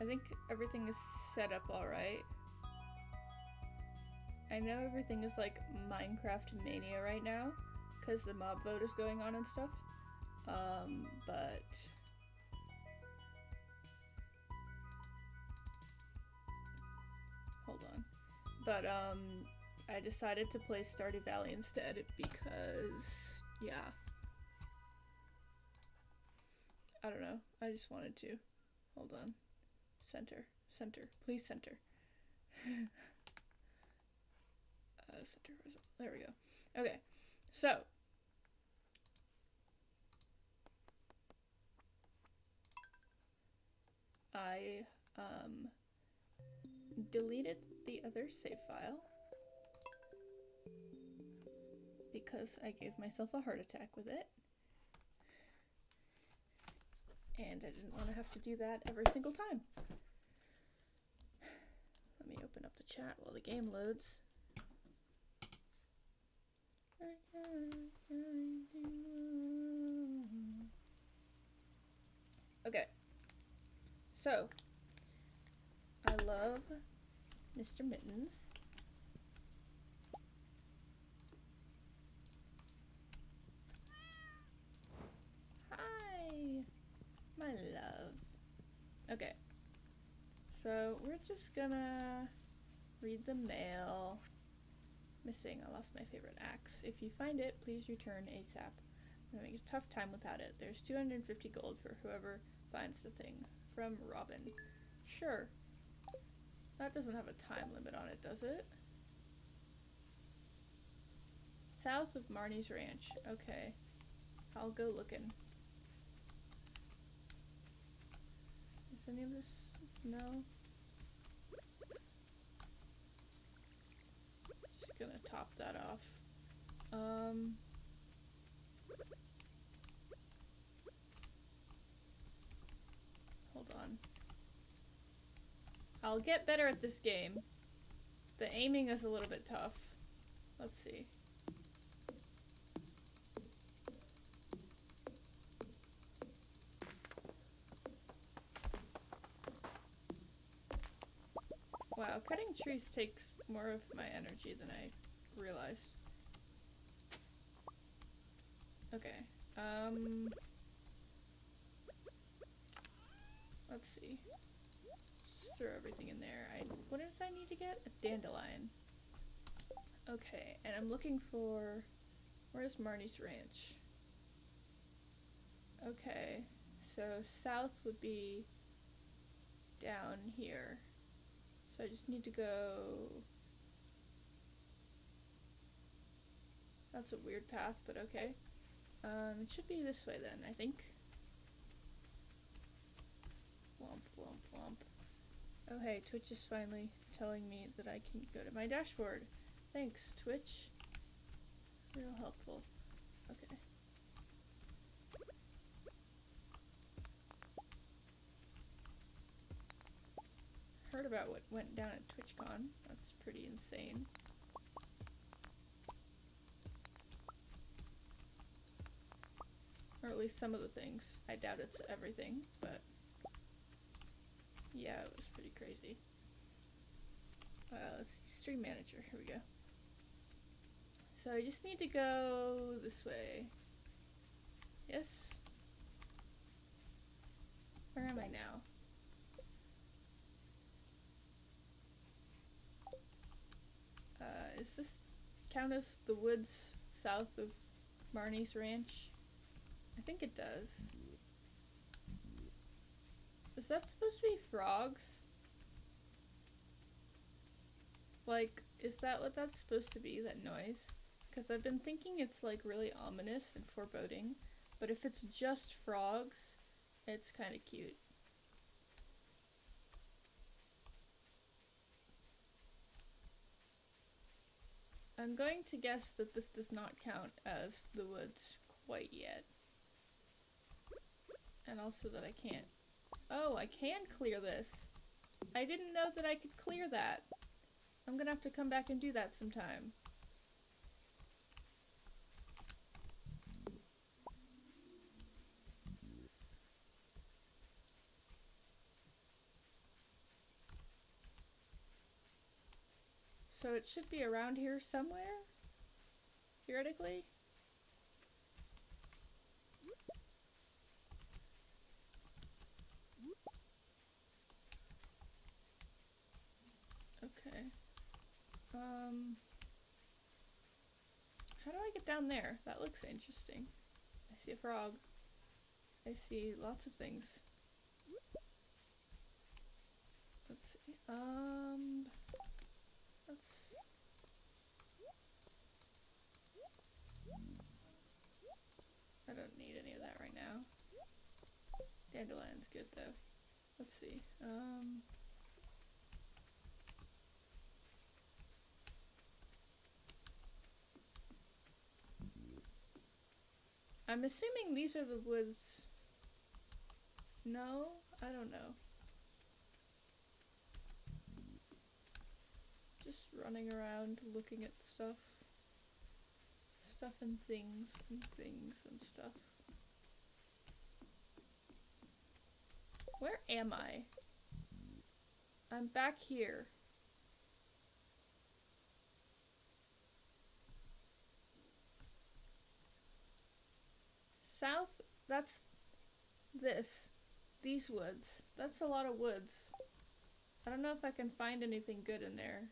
I think everything is set up alright. I know everything is like Minecraft mania right now because the mob vote is going on and stuff. Um, but hold on. But um, I decided to play Stardew Valley instead because yeah. I don't know. I just wanted to. Hold on. Center. Center. Please center. uh, center. There we go. Okay. So. I um, deleted the other save file because I gave myself a heart attack with it. And I didn't want to have to do that every single time. Let me open up the chat while the game loads. Okay. So, I love Mr. Mittens. Hi, my love. Okay. So, we're just gonna read the mail. Missing, I lost my favorite axe. If you find it, please return ASAP. I'm having a tough time without it. There's 250 gold for whoever finds the thing. From Robin. Sure. That doesn't have a time limit on it, does it? South of Marnie's Ranch. Okay. I'll go looking. Any of this... No? Just gonna top that off. Um... Hold on. I'll get better at this game. The aiming is a little bit tough. Let's see. Wow, cutting trees takes more of my energy than I realized. Okay, um... Let's see. Just throw everything in there. I what does I need to get? A dandelion. Okay, and I'm looking for where's Marnie's ranch? Okay, so south would be down here. So I just need to go That's a weird path, but okay. Um, it should be this way then, I think. Womp, womp, womp. Oh hey, Twitch is finally telling me that I can go to my dashboard. Thanks, Twitch. Real helpful. Okay. Heard about what went down at TwitchCon. That's pretty insane. Or at least some of the things. I doubt it's everything, but yeah, it was pretty crazy. Uh, let's see, stream manager, here we go. So I just need to go this way. Yes? Where am I now? Uh, is this count as the woods south of Marnie's ranch? I think it does. Is that supposed to be frogs? Like, is that what that's supposed to be, that noise? Because I've been thinking it's like really ominous and foreboding, but if it's just frogs, it's kind of cute. I'm going to guess that this does not count as the woods quite yet. And also that I can't Oh, I can clear this. I didn't know that I could clear that. I'm gonna have to come back and do that sometime. So it should be around here somewhere? Theoretically? Okay. Um... How do I get down there? That looks interesting. I see a frog. I see lots of things. Let's see. Um... Let's... I don't need any of that right now. Dandelion's good though. Let's see. Um... I'm assuming these are the woods. No? I don't know. Just running around looking at stuff. Stuff and things and things and stuff. Where am I? I'm back here. South, that's this. These woods. That's a lot of woods. I don't know if I can find anything good in there.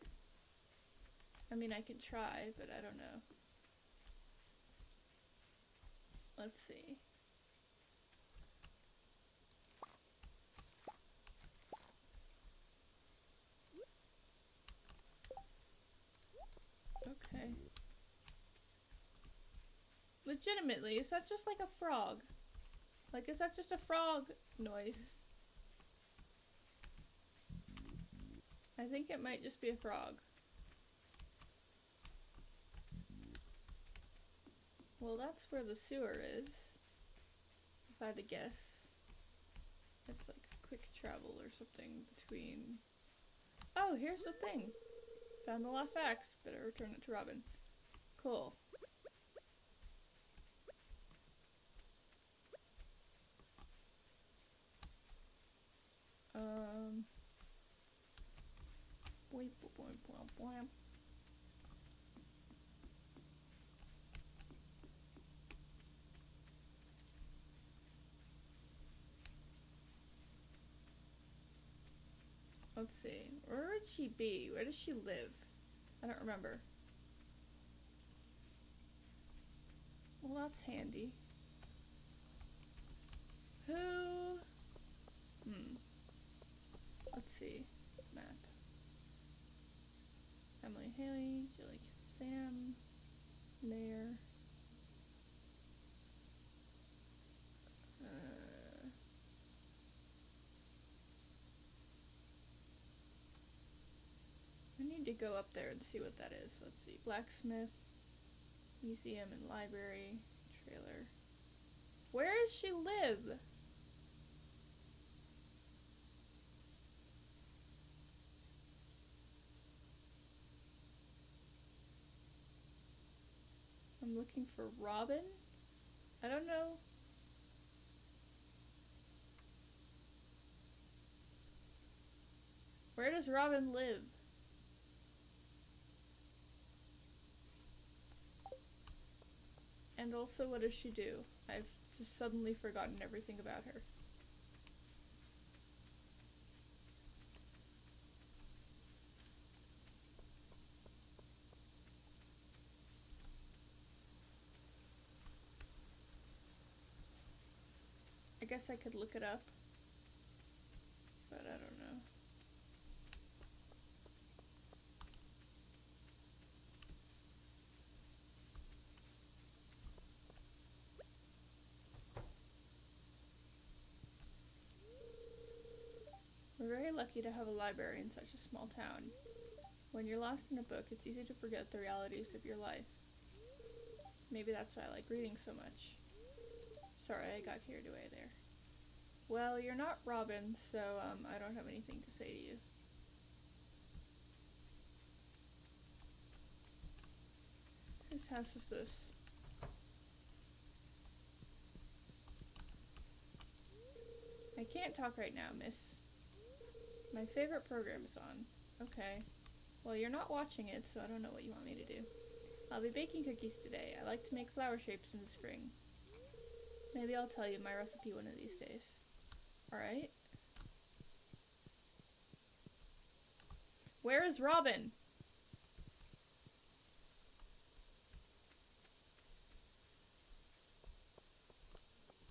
I mean, I can try, but I don't know. Let's see. Okay. Legitimately, is that just like a frog? Like, is that just a frog noise? I think it might just be a frog. Well, that's where the sewer is. If I had to guess. It's like quick travel or something between... Oh, here's the thing! Found the lost axe. Better return it to Robin. Cool. Um... Let's see. Where would she be? Where does she live? I don't remember. Well, that's handy. Who? Hmm. Let's see. Map. Emily Haley, Julie Sam, Mayor. Uh, I need to go up there and see what that is. Let's see. Blacksmith, museum and library, trailer. Where does she live? I'm looking for Robin. I don't know. Where does Robin live? And also, what does she do? I've just suddenly forgotten everything about her. I guess I could look it up. But I don't know. We're very lucky to have a library in such a small town. When you're lost in a book, it's easy to forget the realities of your life. Maybe that's why I like reading so much. Sorry, I got carried away there. Well, you're not Robin, so um, I don't have anything to say to you. Whose house is this? I can't talk right now, miss. My favorite program is on. Okay. Well, you're not watching it, so I don't know what you want me to do. I'll be baking cookies today. I like to make flower shapes in the spring. Maybe I'll tell you my recipe one of these days. Alright? Where is Robin?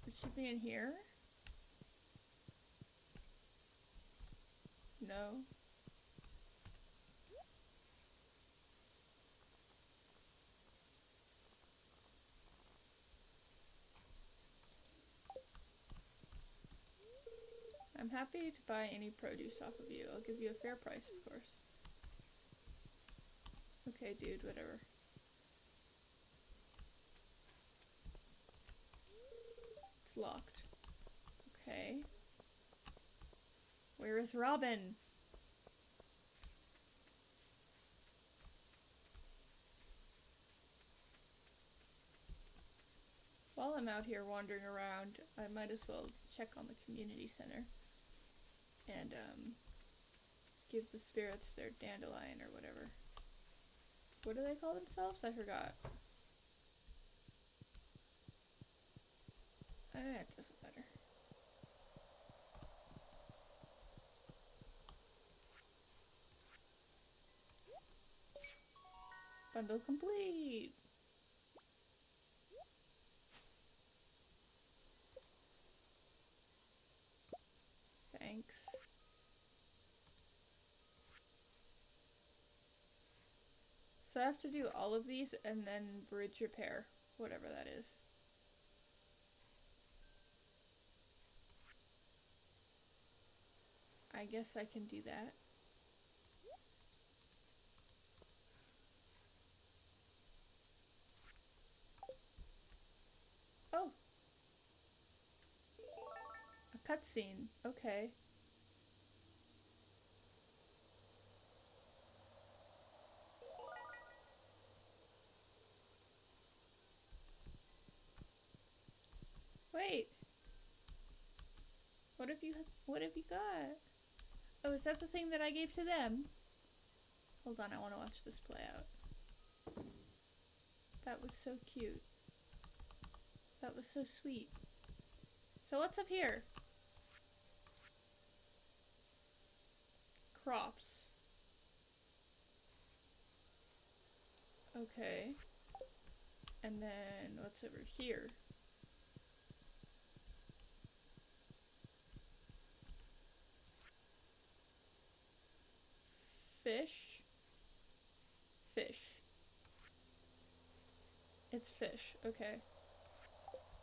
Would she be in here? No. I'm happy to buy any produce off of you. I'll give you a fair price, of course. Okay, dude, whatever. It's locked. Okay. Where is Robin? While I'm out here wandering around, I might as well check on the community center and um, give the spirits their dandelion or whatever. What do they call themselves? I forgot. Ah, it doesn't matter. Bundle complete! Thanks. So I have to do all of these and then bridge repair, whatever that is. I guess I can do that. Oh. A cutscene. Okay. Wait. What have you what have you got? Oh, is that the thing that I gave to them? Hold on, I want to watch this play out. That was so cute. That was so sweet. So what's up here? Crops. Okay. And then what's over here? Fish. Fish. It's fish. Okay.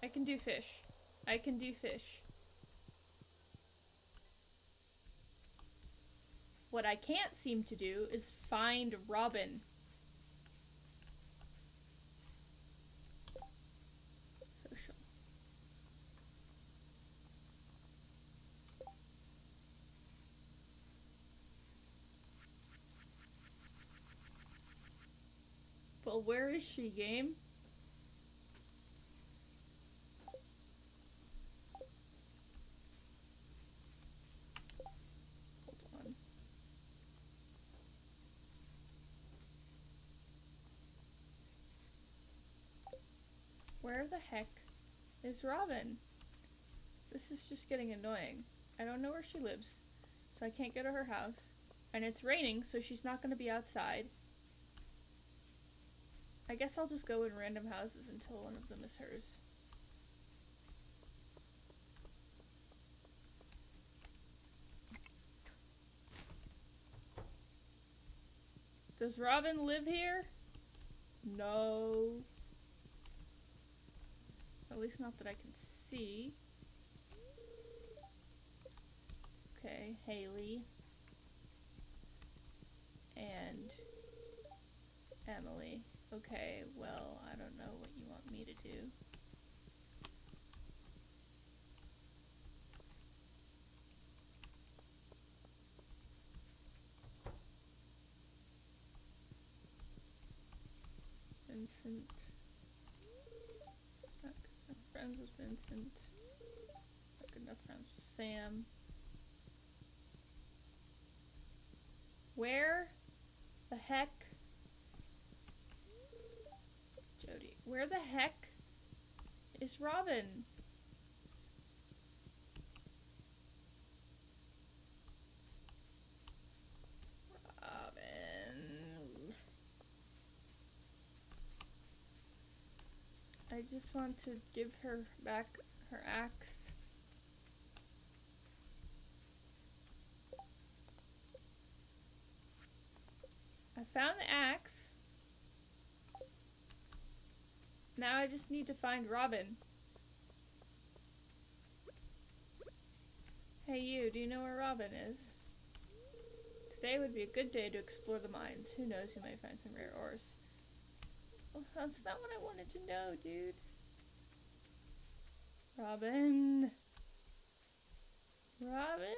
I can do fish. I can do fish. What I can't seem to do is find Robin. But where is she, game? Hold on. Where the heck is Robin? This is just getting annoying. I don't know where she lives, so I can't go to her house. And it's raining, so she's not going to be outside. I guess I'll just go in random houses until one of them is hers. Does Robin live here? No. At least not that I can see. Okay, Haley. And Emily. Okay, well, I don't know what you want me to do. Vincent. Friends with Vincent. Not good enough friends with Sam. Where The heck? Jodi, where the heck is? Robin. I just want to give her back her axe. I found the axe. Now I just need to find Robin. Hey you, do you know where Robin is? Today would be a good day to explore the mines. Who knows, you might find some rare ores. That's not what I wanted to know, dude. Robin. Robin.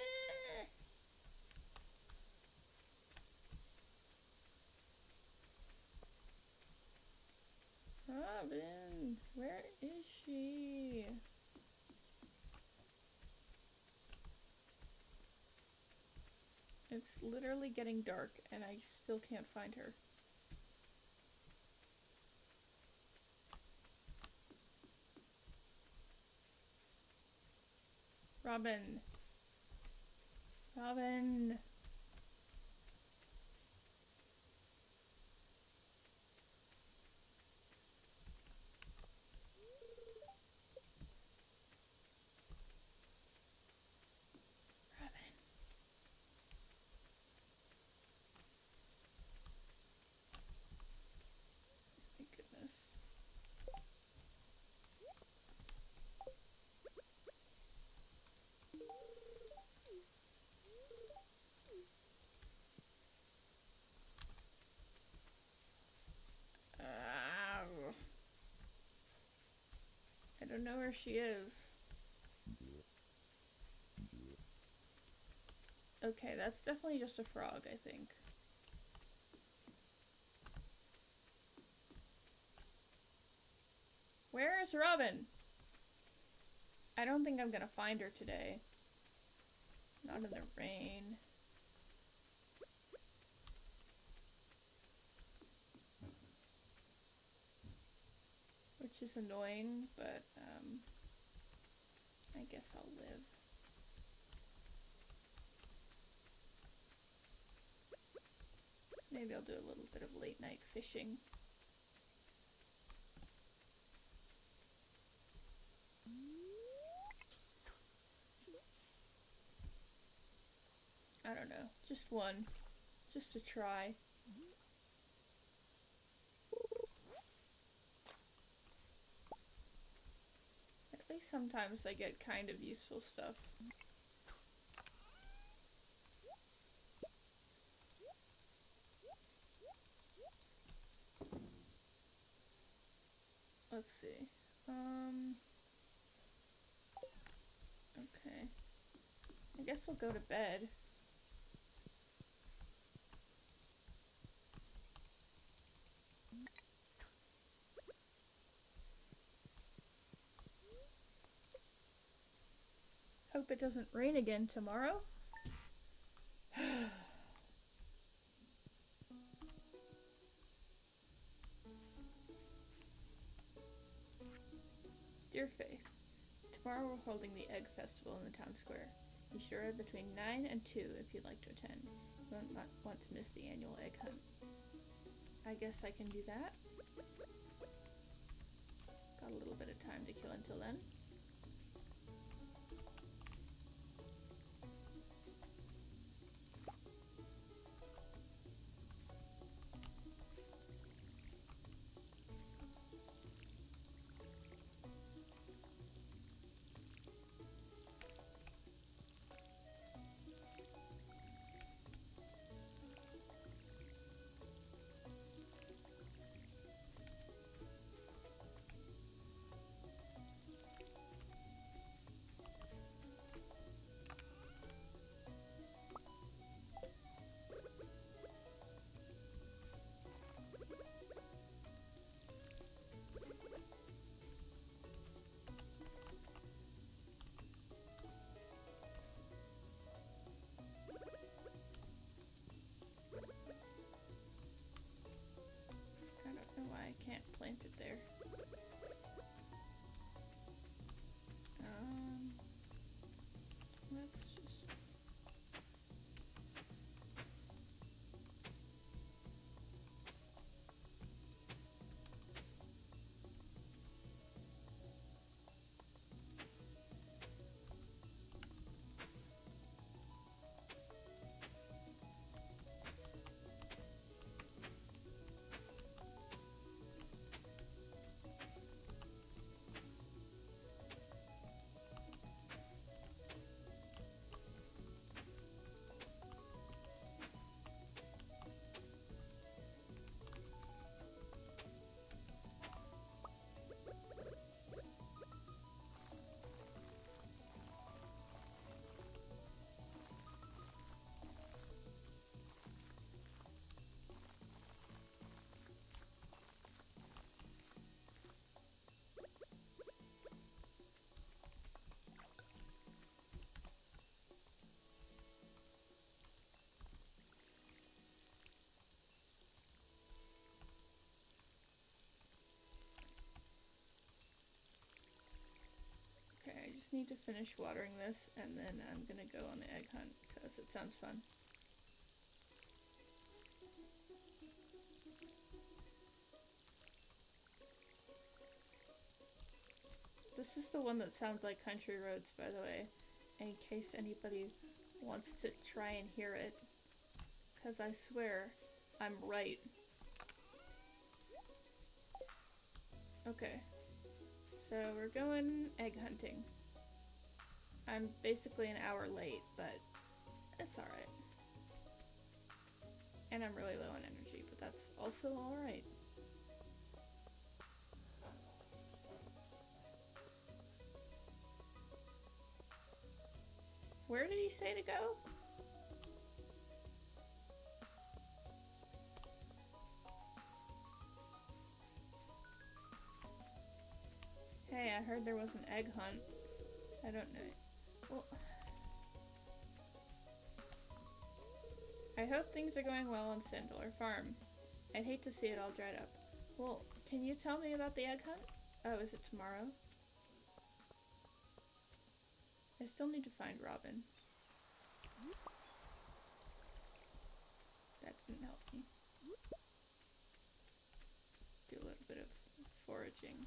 Robin, where is she? It's literally getting dark and I still can't find her. Robin. Robin. Thank goodness. Ow. Know where she is. Okay, that's definitely just a frog, I think. Where is Robin? I don't think I'm gonna find her today. Not in the rain. Which is annoying, but um, I guess I'll live. Maybe I'll do a little bit of late night fishing. I don't know, just one, just to try. At least sometimes I get kind of useful stuff. Let's see. Um. Okay. I guess we'll go to bed. Hope it doesn't rain again tomorrow. Dear Faith, tomorrow we're holding the Egg Festival in the town square. Be sure between 9 and 2 if you'd like to attend. You won't want to miss the annual egg hunt. I guess I can do that. Got a little bit of time to kill until then. There. Just need to finish watering this and then I'm gonna go on the egg hunt because it sounds fun. This is the one that sounds like country roads, by the way, in case anybody wants to try and hear it. Because I swear, I'm right. Okay. So we're going egg hunting. I'm basically an hour late, but it's alright. And I'm really low on energy, but that's also alright. Where did he say to go? Hey, I heard there was an egg hunt. I don't know. I hope things are going well on Sandalor Farm. I'd hate to see it all dried up. Well, can you tell me about the egg hunt? Oh, is it tomorrow? I still need to find Robin. That didn't help me. Do a little bit of foraging.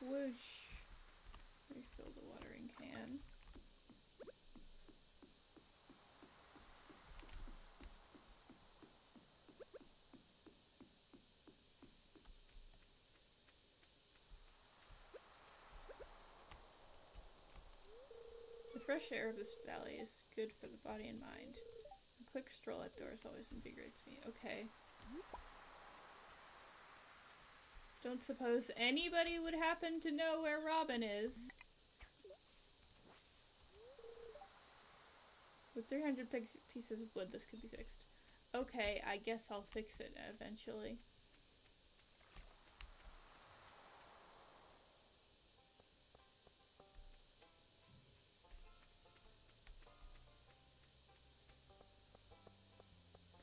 Whoosh. Refill the watering can. The fresh air of this valley is good for the body and mind. A quick stroll outdoors always invigorates me. Okay. Don't suppose anybody would happen to know where Robin is. With 300 pieces of wood, this could be fixed. Okay, I guess I'll fix it eventually.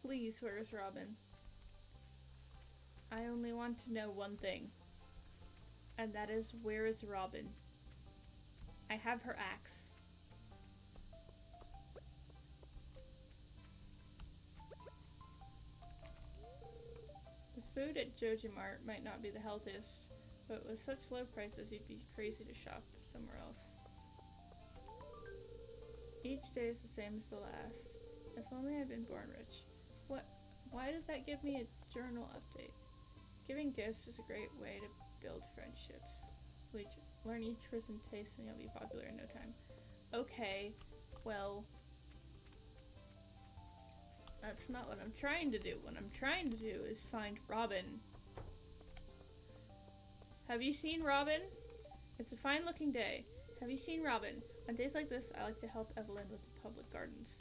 Please, where is Robin? I only want to know one thing. And that is, where is Robin? I have her axe. The food at JojaMart might not be the healthiest, but with such low prices you'd be crazy to shop somewhere else. Each day is the same as the last. If only I'd been born rich. What? Why did that give me a journal update? Giving gifts is a great way to build friendships. Learn each person's taste and you'll be popular in no time. Okay, well, that's not what I'm trying to do. What I'm trying to do is find Robin. Have you seen Robin? It's a fine looking day. Have you seen Robin? On days like this, I like to help Evelyn with the public gardens.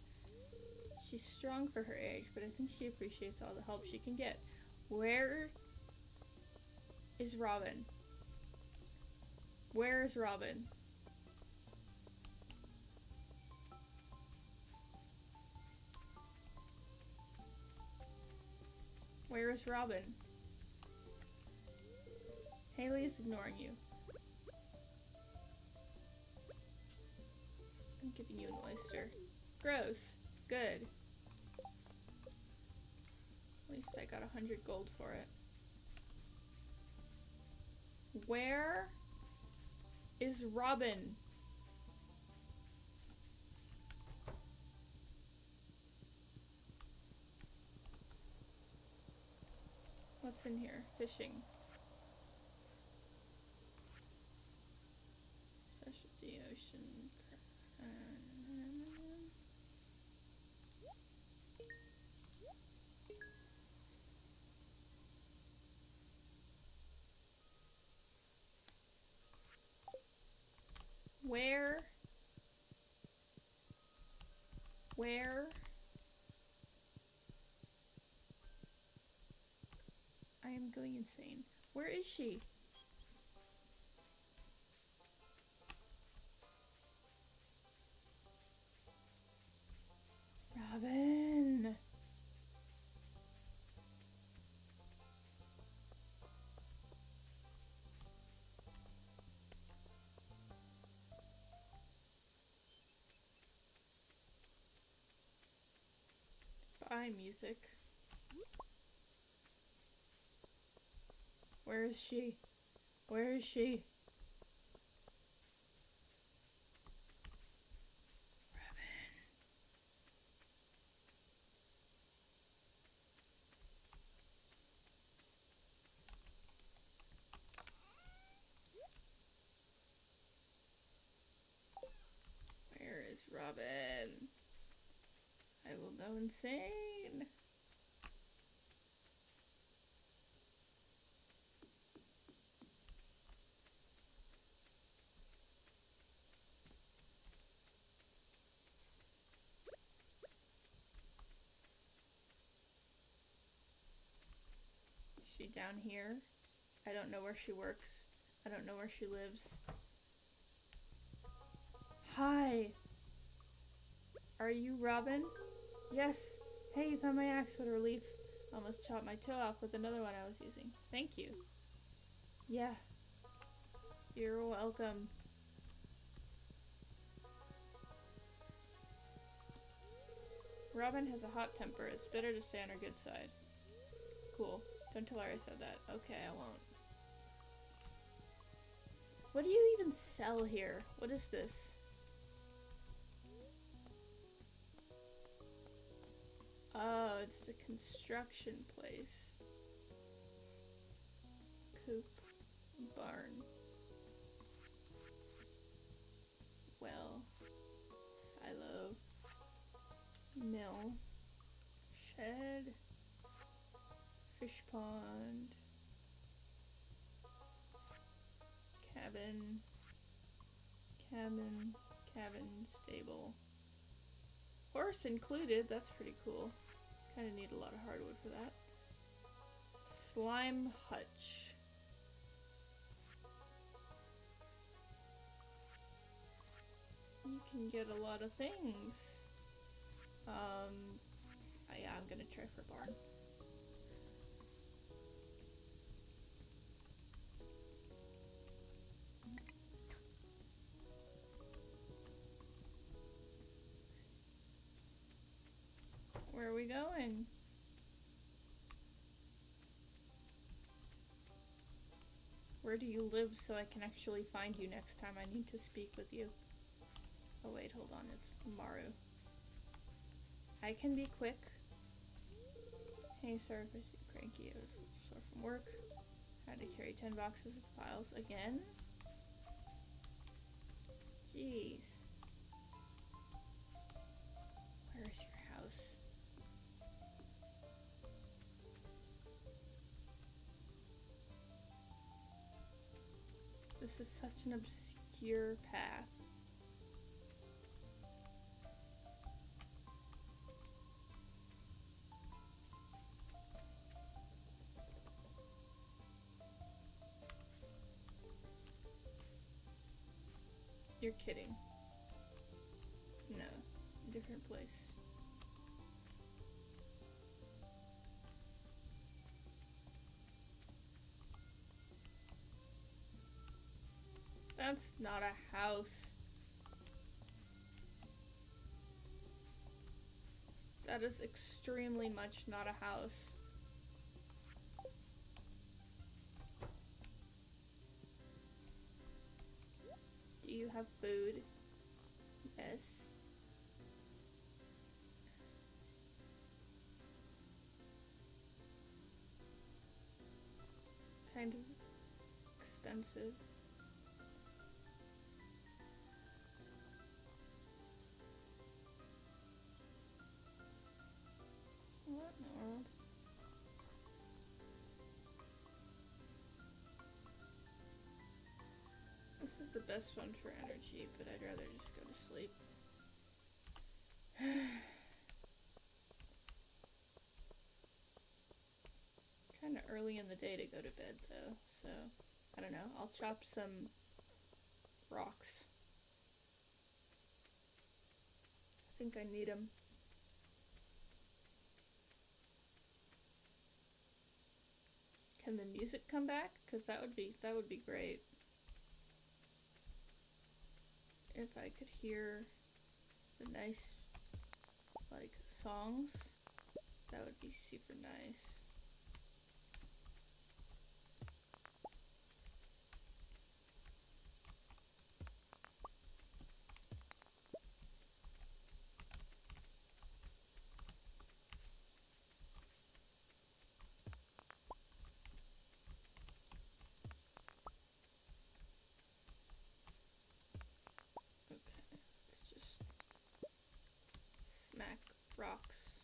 She's strong for her age, but I think she appreciates all the help she can get. Where is Robin? Where is Robin? Where is Robin? Haley is ignoring you. I'm giving you an oyster. Gross. Good. At least I got a hundred gold for it. Where is Robin? What's in here? Fishing. Specialty ocean. Where? Where? I am going insane. Where is she? Robin! Bye, music. Where is she? Where is she? Robin. Where is Robin? Go insane. Is she down here? I don't know where she works. I don't know where she lives. Hi. Are you Robin? Yes. Hey, you found my axe. What a relief. Almost chopped my toe off with another one I was using. Thank you. Yeah. You're welcome. Robin has a hot temper. It's better to stay on her good side. Cool. Don't tell her I said that. Okay, I won't. What do you even sell here? What is this? Oh, it's the construction place. Coop. Barn. Well. Silo. Mill. Shed. Fish pond. Cabin. Cabin. Cabin. Stable. Horse included. That's pretty cool. Kind of need a lot of hardwood for that. Slime hutch. You can get a lot of things. Um, uh, yeah, I'm gonna try for barn. Where are we going? Where do you live so I can actually find you next time I need to speak with you? Oh wait, hold on, it's Maru. I can be quick. Hey, sorry if I seem cranky. I was sore from work. Had to carry 10 boxes of files again. Jeez. Where's your This is such an obscure path. You're kidding. No, different place. That's not a house. That is extremely much not a house. Do you have food? Yes. Kind of expensive. This is the best one for energy, but I'd rather just go to sleep. kind of early in the day to go to bed, though, so I don't know. I'll chop some rocks. I think I need them. Can the music come back? Cause that would be that would be great. If I could hear the nice like songs, that would be super nice. Okay, let's just smack rocks.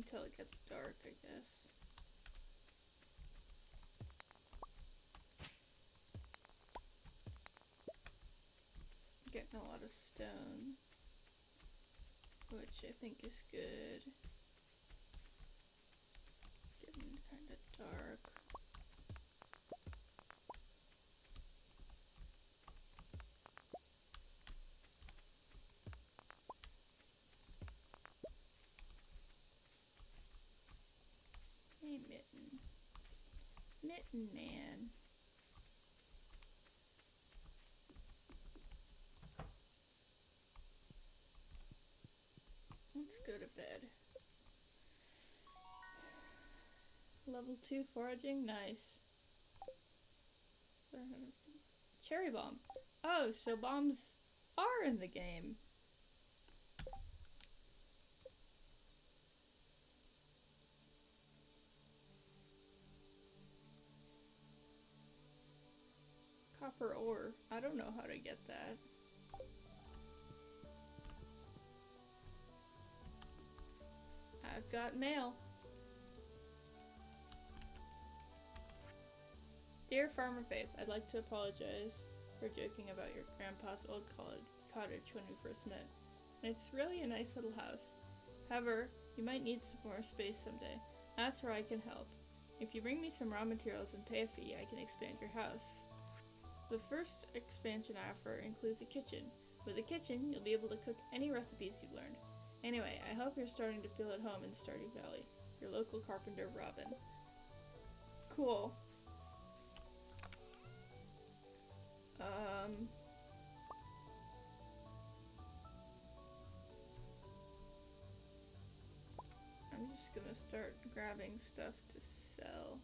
Until it gets dark, I guess. Getting a lot of stone, which I think is good. Getting kind of dark. Man. Let's go to bed. Level 2 foraging, nice. Cherry bomb. Oh, so bombs are in the game. Copper ore. I don't know how to get that. I've got mail. Dear Farmer Faith, I'd like to apologize for joking about your grandpa's old cottage when we first met. It's really a nice little house. However, you might need some more space someday. That's where I can help. If you bring me some raw materials and pay a fee, I can expand your house. The first expansion I offer includes a kitchen. With a kitchen, you'll be able to cook any recipes you've learned. Anyway, I hope you're starting to feel at home in Stardew Valley. Your local carpenter, Robin. Cool. Um. I'm just gonna start grabbing stuff to sell.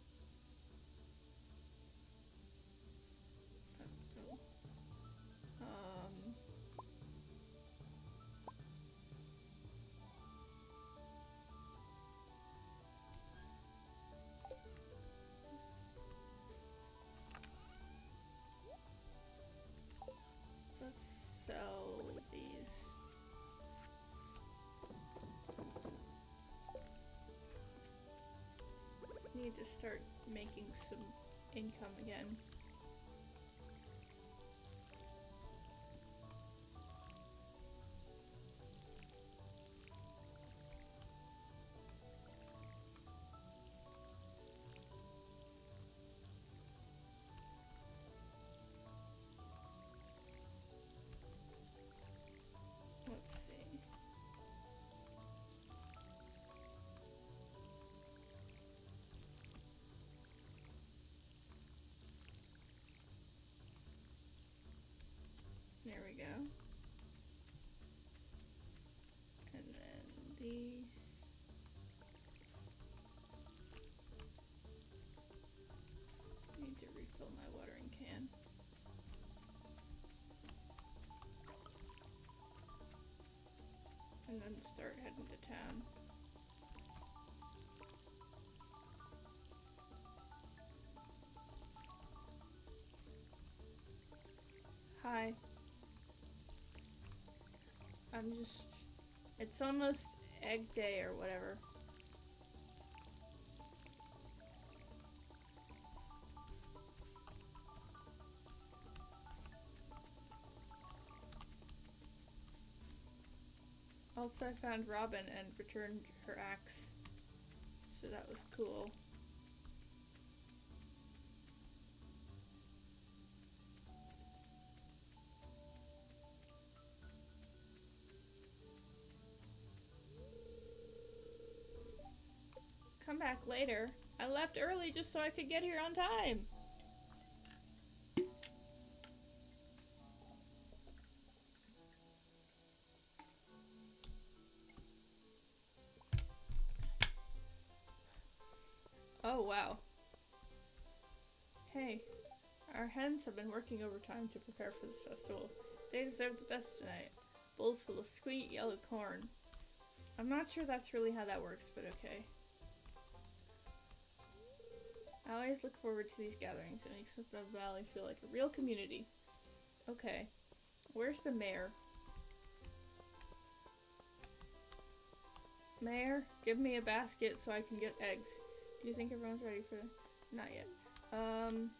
Need to start making some income again. There we go. And then these. I need to refill my watering can. And then start heading to town. I'm just. It's almost egg day or whatever. Also, I found Robin and returned her axe. So that was cool. Back later. I left early just so I could get here on time. Oh, wow. Hey, our hens have been working overtime to prepare for this festival. They deserve the best tonight. Bowls full of sweet yellow corn. I'm not sure that's really how that works, but okay. I always look forward to these gatherings. It makes the valley feel like a real community. Okay. Where's the mayor? Mayor, give me a basket so I can get eggs. Do you think everyone's ready for the... Not yet. Um...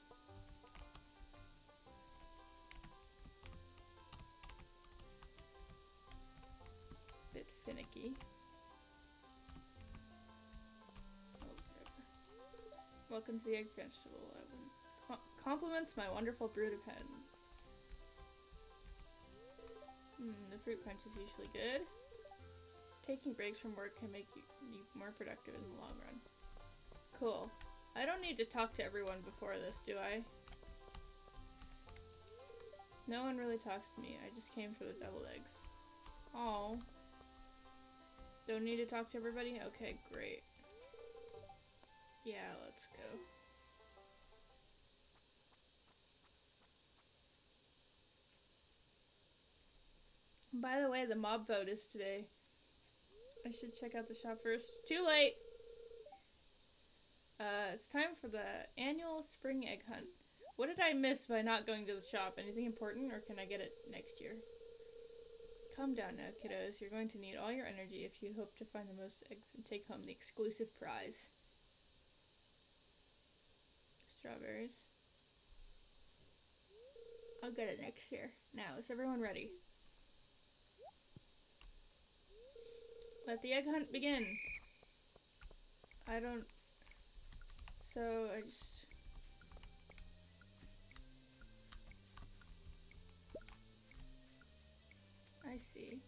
Bit finicky. Welcome to the Egg vegetable I Com compliments my wonderful of hens. Hmm, the fruit punch is usually good. Taking breaks from work can make you, you more productive in the long run. Cool. I don't need to talk to everyone before this, do I? No one really talks to me. I just came for the deviled eggs. Oh. Don't need to talk to everybody? Okay, great. Yeah, let's go. By the way, the mob vote is today. I should check out the shop first. Too late! Uh, it's time for the annual spring egg hunt. What did I miss by not going to the shop? Anything important, or can I get it next year? Calm down now, kiddos. You're going to need all your energy if you hope to find the most eggs and take home the exclusive prize. Strawberries. I'll get it next year. Now, is everyone ready? Let the egg hunt begin. I don't. So I just. I see.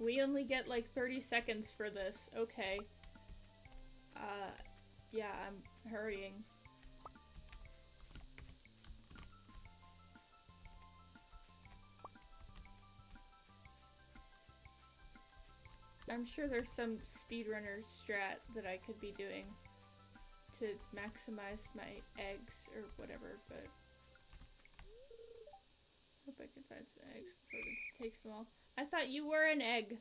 We only get like 30 seconds for this. Okay. Uh, yeah, I'm hurrying. I'm sure there's some speedrunner strat that I could be doing to maximize my eggs or whatever, but hope I can find some eggs before this takes them all. I thought you were an egg.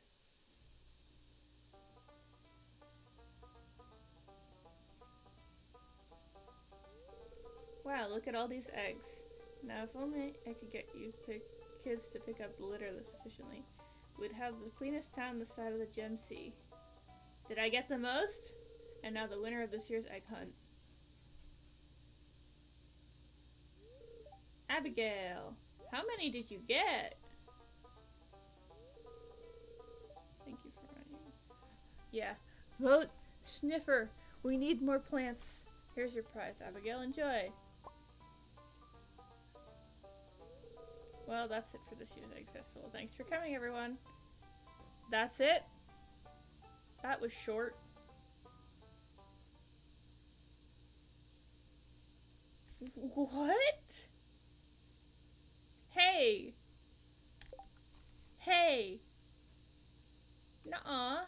Wow, look at all these eggs. Now, if only I could get you kids to pick up the litter this efficiently, we'd have the cleanest town this side of the Gem Sea. Did I get the most? And now the winner of this year's egg hunt. Abigail, how many did you get? Yeah, vote sniffer. We need more plants. Here's your prize, Abigail. Enjoy. Well, that's it for this year's Egg Festival. Thanks for coming, everyone. That's it. That was short. What? Hey. Hey. Nuh-uh.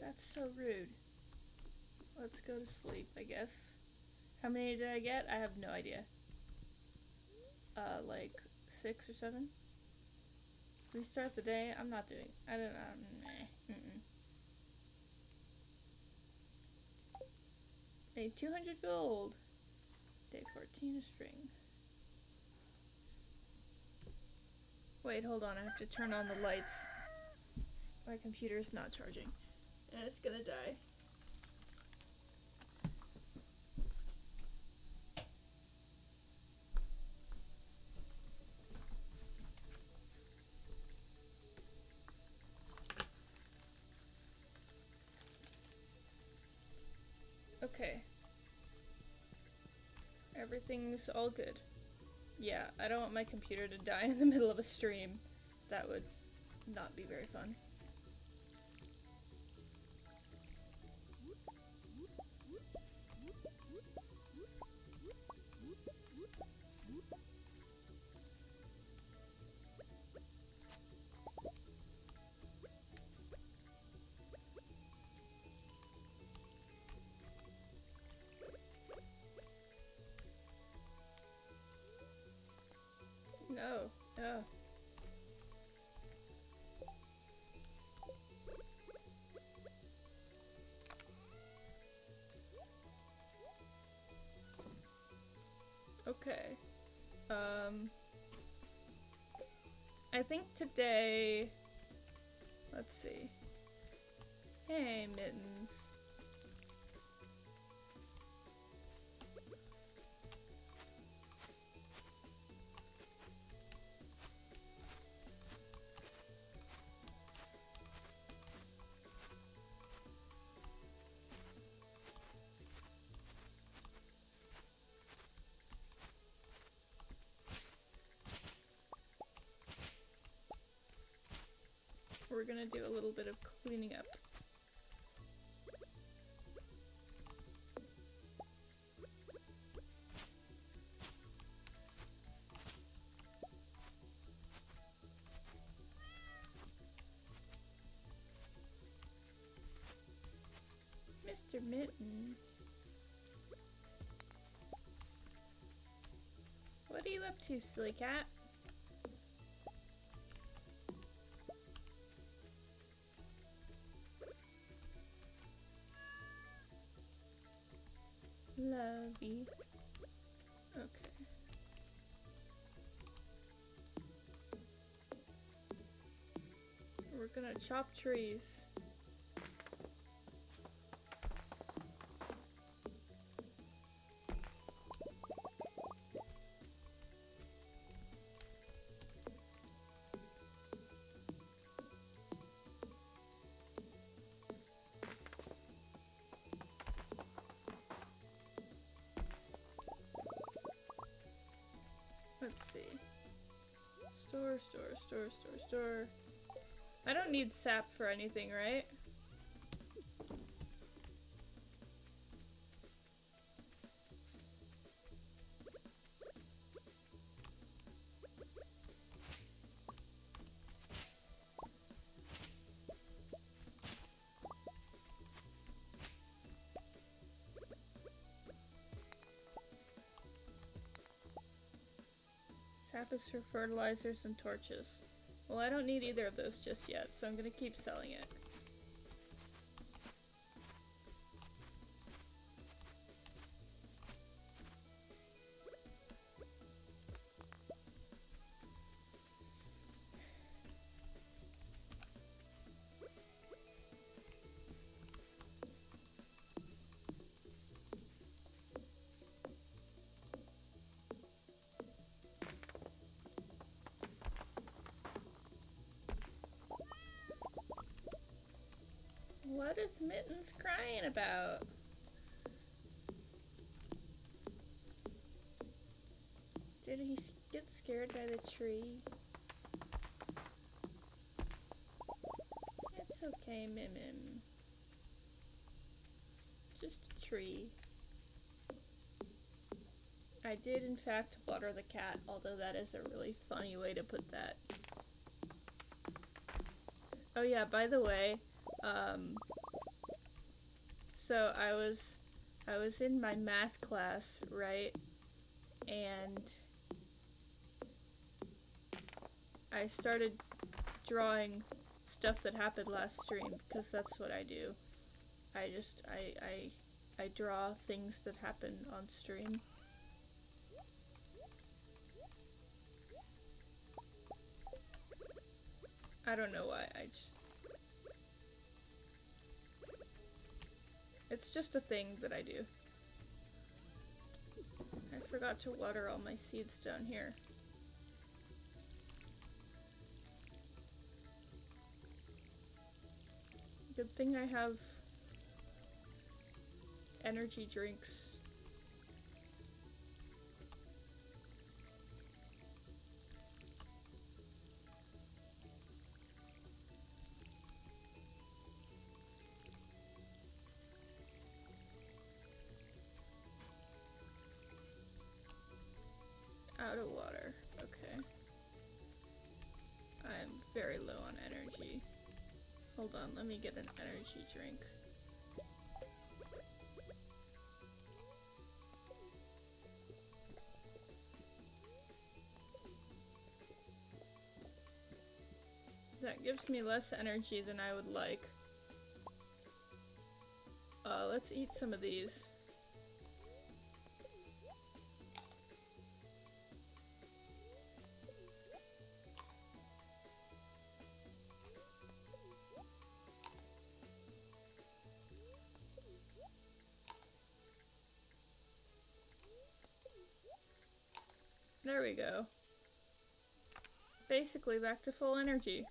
That's so rude. Let's go to sleep, I guess. How many did I get? I have no idea. Uh, like six or seven? Restart the day? I'm not doing. I don't know. Nah. Mm -mm. Made 200 gold. Day 14 of spring. Wait, hold on. I have to turn on the lights. My computer's not charging. And it's gonna die. Okay. Everything's all good. Yeah, I don't want my computer to die in the middle of a stream. That would not be very fun. No, Um I think today let's see. Hey, Mittens. Gonna do a little bit of cleaning up. Mr. Mittens. What are you up to, silly cat? Lovey. Okay. We're gonna chop trees. Store, store, store. I don't need sap for anything, right? Is for fertilizers and torches. Well, I don't need either of those just yet, so I'm gonna keep selling it. Mittens crying about? Did he get scared by the tree? It's okay, Mim Mim. Just a tree. I did in fact water the cat, although that is a really funny way to put that. Oh yeah, by the way, um, so I was, I was in my math class, right? And I started drawing stuff that happened last stream because that's what I do. I just, I, I, I draw things that happen on stream. I don't know why, I just... It's just a thing that I do. I forgot to water all my seeds down here. Good thing I have energy drinks. Let me get an energy drink. That gives me less energy than I would like. Uh, let's eat some of these. We go. Basically back to full energy.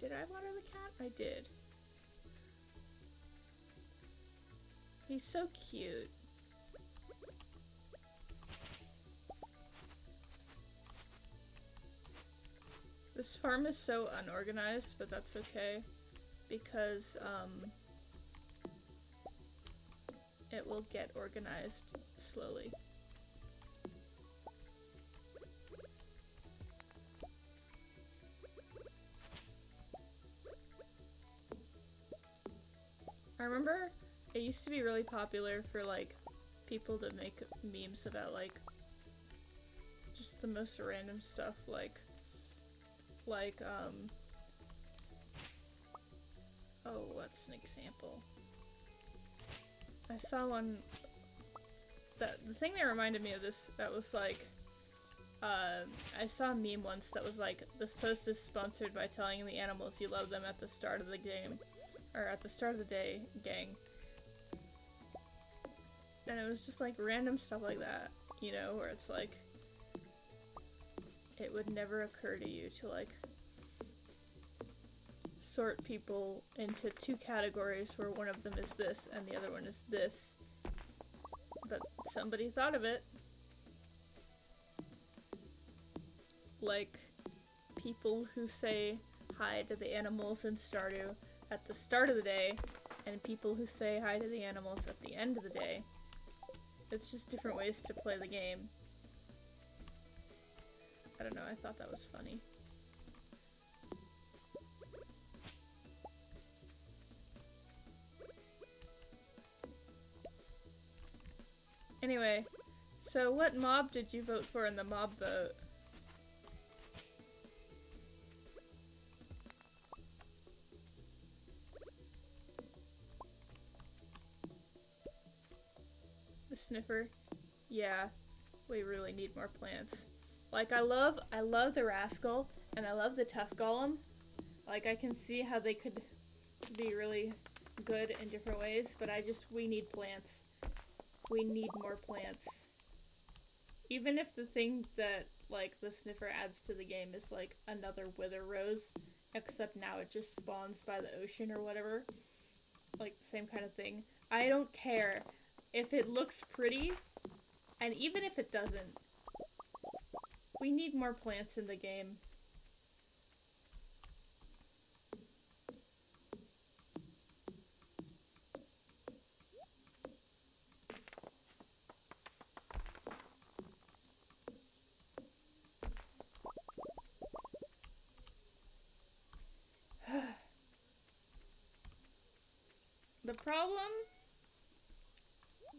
Did I water the cat? I did. He's so cute. This farm is so unorganized, but that's okay. Because, um, it will get organized slowly. I remember it used to be really popular for like people to make memes about like just the most random stuff like like um oh what's an example I saw one that the thing that reminded me of this that was like uh, I saw a meme once that was like this post is sponsored by telling the animals you love them at the start of the game or at the start of the day gang. And it was just like random stuff like that you know where it's like it would never occur to you to like sort people into two categories where one of them is this and the other one is this. But somebody thought of it. Like people who say hi to the animals in Stardew at the start of the day and people who say hi to the animals at the end of the day. It's just different ways to play the game. I don't know, I thought that was funny. Anyway, so what mob did you vote for in the mob vote? The sniffer? Yeah, we really need more plants. Like I love, I love the rascal, and I love the tough golem. Like I can see how they could be really good in different ways, but I just, we need plants. We need more plants. Even if the thing that, like, the sniffer adds to the game is, like, another wither rose, except now it just spawns by the ocean or whatever. Like, the same kind of thing. I don't care. If it looks pretty, And even if it doesn't, we need more plants in the game. the problem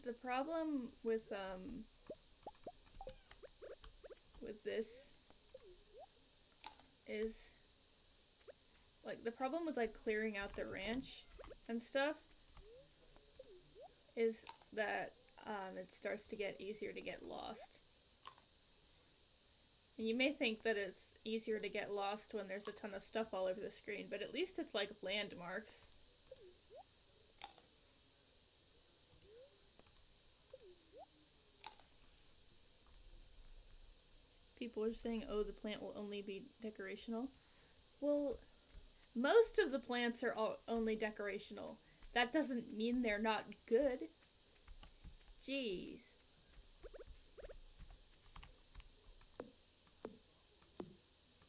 the problem with um with this is like the problem with like clearing out the ranch and stuff is that um, it starts to get easier to get lost. And you may think that it's easier to get lost when there's a ton of stuff all over the screen, but at least it's like landmarks. People are saying, oh, the plant will only be decorational. Well, most of the plants are only decorational. That doesn't mean they're not good. Jeez.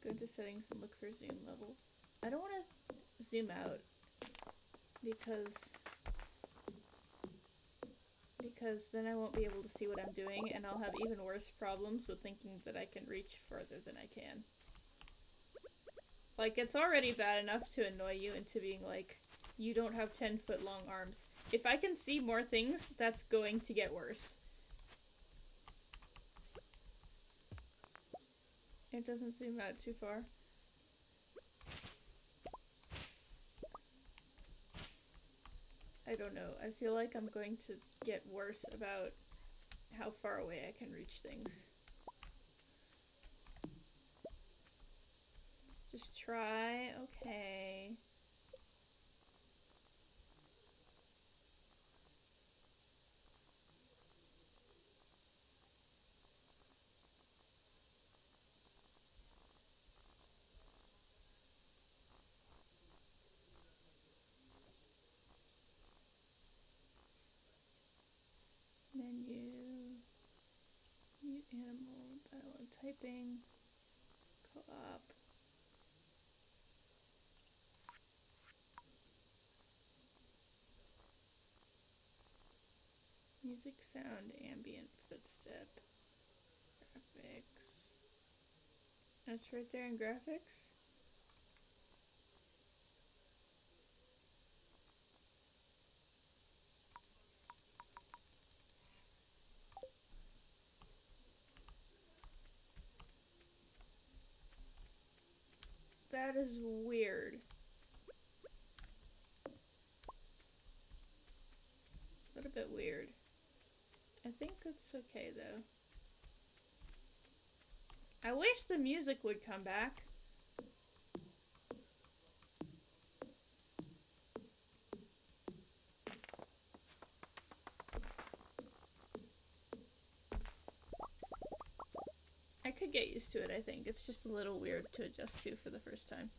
Go to settings and look for zoom level. I don't want to zoom out because because then I won't be able to see what I'm doing and I'll have even worse problems with thinking that I can reach further than I can. Like, it's already bad enough to annoy you into being like, you don't have 10 foot long arms. If I can see more things, that's going to get worse. It doesn't zoom out too far. I don't know. I feel like I'm going to get worse about how far away I can reach things. Just try, okay. Typing, co-op. Music, sound, ambient, footstep, graphics. That's right there in graphics. That is weird. A little bit weird. I think that's okay though. I wish the music would come back. It, I think. It's just a little weird to adjust to for the first time.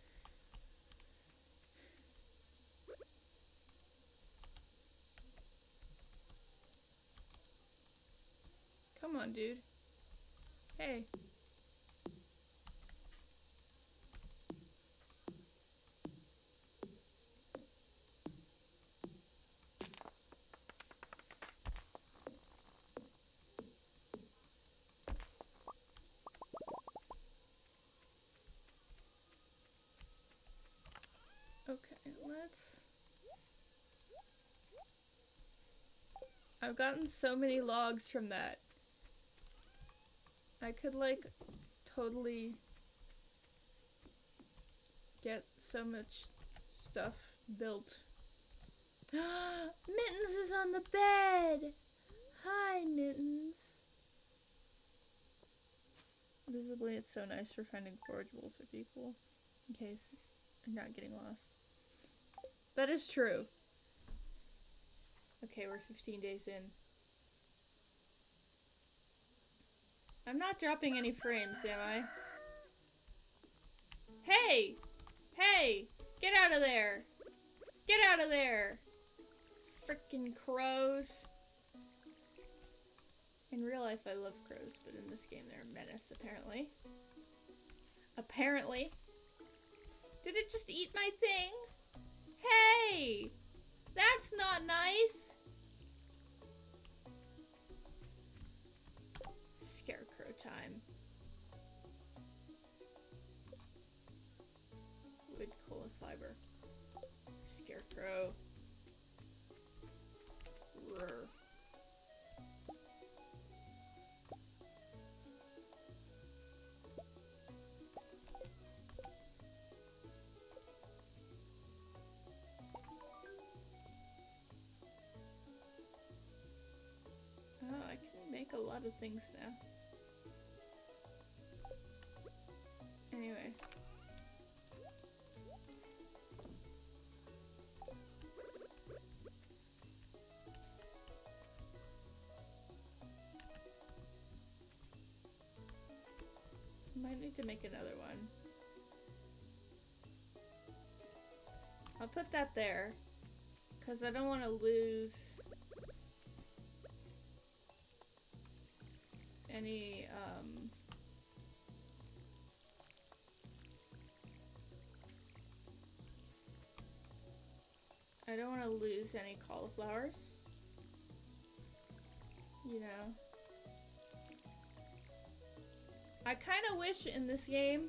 Come on, dude. Hey. Okay, let's... I've gotten so many logs from that. I could like totally get so much stuff built. Mittens is on the bed! Hi, Mittens. Visibly, it's so nice for finding forageables for people in case I'm not getting lost. That is true. Okay, we're 15 days in. I'm not dropping any frames, am I? Hey! Hey! Get out of there! Get out of there! Frickin' crows. In real life, I love crows, but in this game, they're a menace, apparently. Apparently. Did it just eat my thing? Hey! That's not nice! Scarecrow time. Wood, coal, and fiber. Scarecrow. A lot of things now. Anyway. Might need to make another one. I'll put that there. Because I don't want to lose any, um... I don't want to lose any cauliflowers. You know. I kind of wish in this game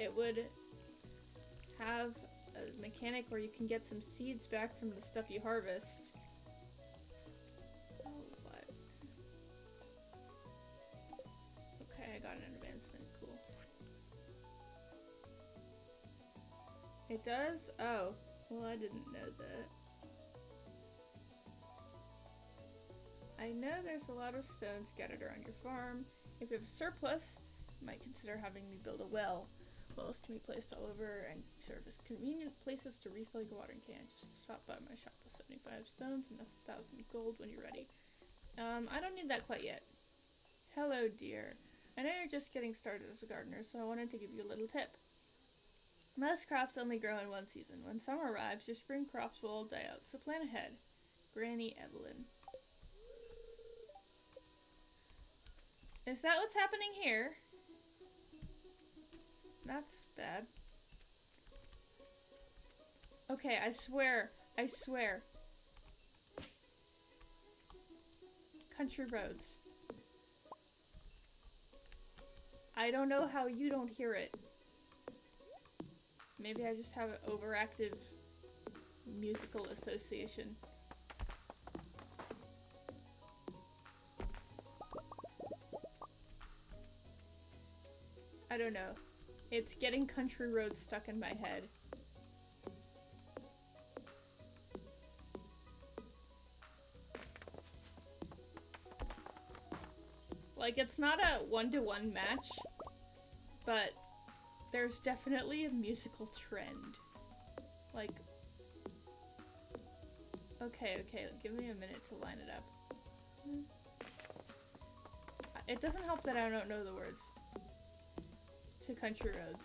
it would have a mechanic where you can get some seeds back from the stuff you harvest. It does? Oh. Well, I didn't know that. I know there's a lot of stones scattered around your farm. If you have a surplus, you might consider having me build a well. Wells can be placed all over and serve as convenient places to refill your watering can. Just stop by my shop with 75 stones and a thousand gold when you're ready. Um, I don't need that quite yet. Hello, dear. I know you're just getting started as a gardener, so I wanted to give you a little tip. Most crops only grow in one season. When summer arrives, your spring crops will all die out, so plan ahead. Granny Evelyn. Is that what's happening here? That's bad. Okay, I swear. I swear. Country roads. I don't know how you don't hear it. Maybe I just have an overactive musical association. I don't know. It's getting country roads stuck in my head. Like, it's not a one-to-one -one match, but there's definitely a musical trend. Like, okay, okay, give me a minute to line it up. It doesn't help that I don't know the words to Country Roads.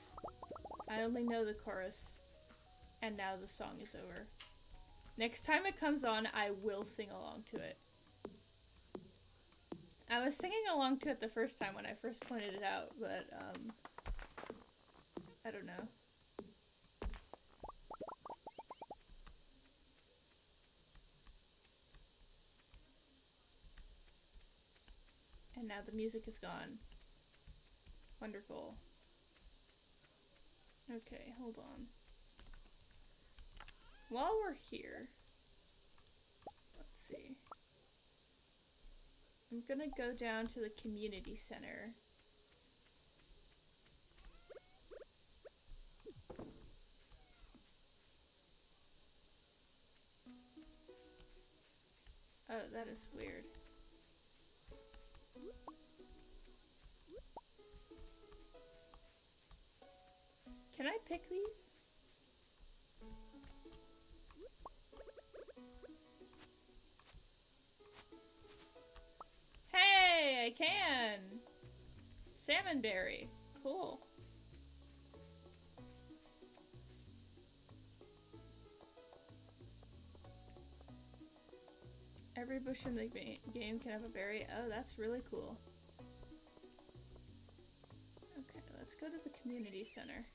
I only know the chorus, and now the song is over. Next time it comes on, I will sing along to it. I was singing along to it the first time when I first pointed it out, but, um, I don't know. And now the music is gone. Wonderful. Okay, hold on. While we're here, let's see. I'm gonna go down to the community center. Oh, that is weird. Can I pick these? Hey, I can! Salmonberry. Cool. Every bush in the game can have a berry. Oh, that's really cool. Okay, let's go to the community center.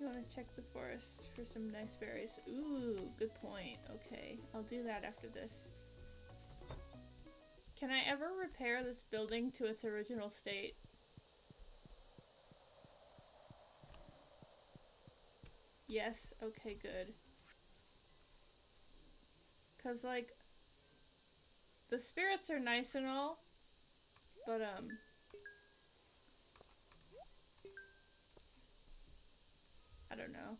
You want to check the forest for some nice berries. Ooh, good point. Okay, I'll do that after this. Can I ever repair this building to its original state? Yes, okay, good. Cause like the spirits are nice and all, but um I don't know.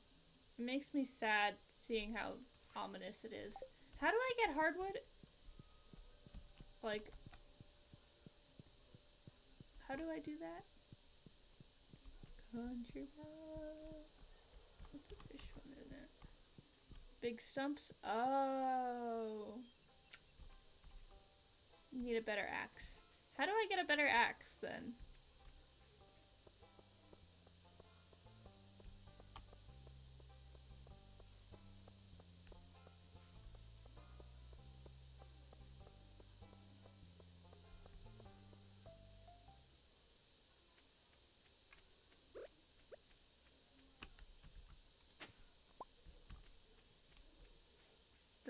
It makes me sad seeing how ominous it is. How do I get hardwood? Like how do I do that? Country. What's fish one it? Big stumps? Oh. Need a better axe. How do I get a better axe then?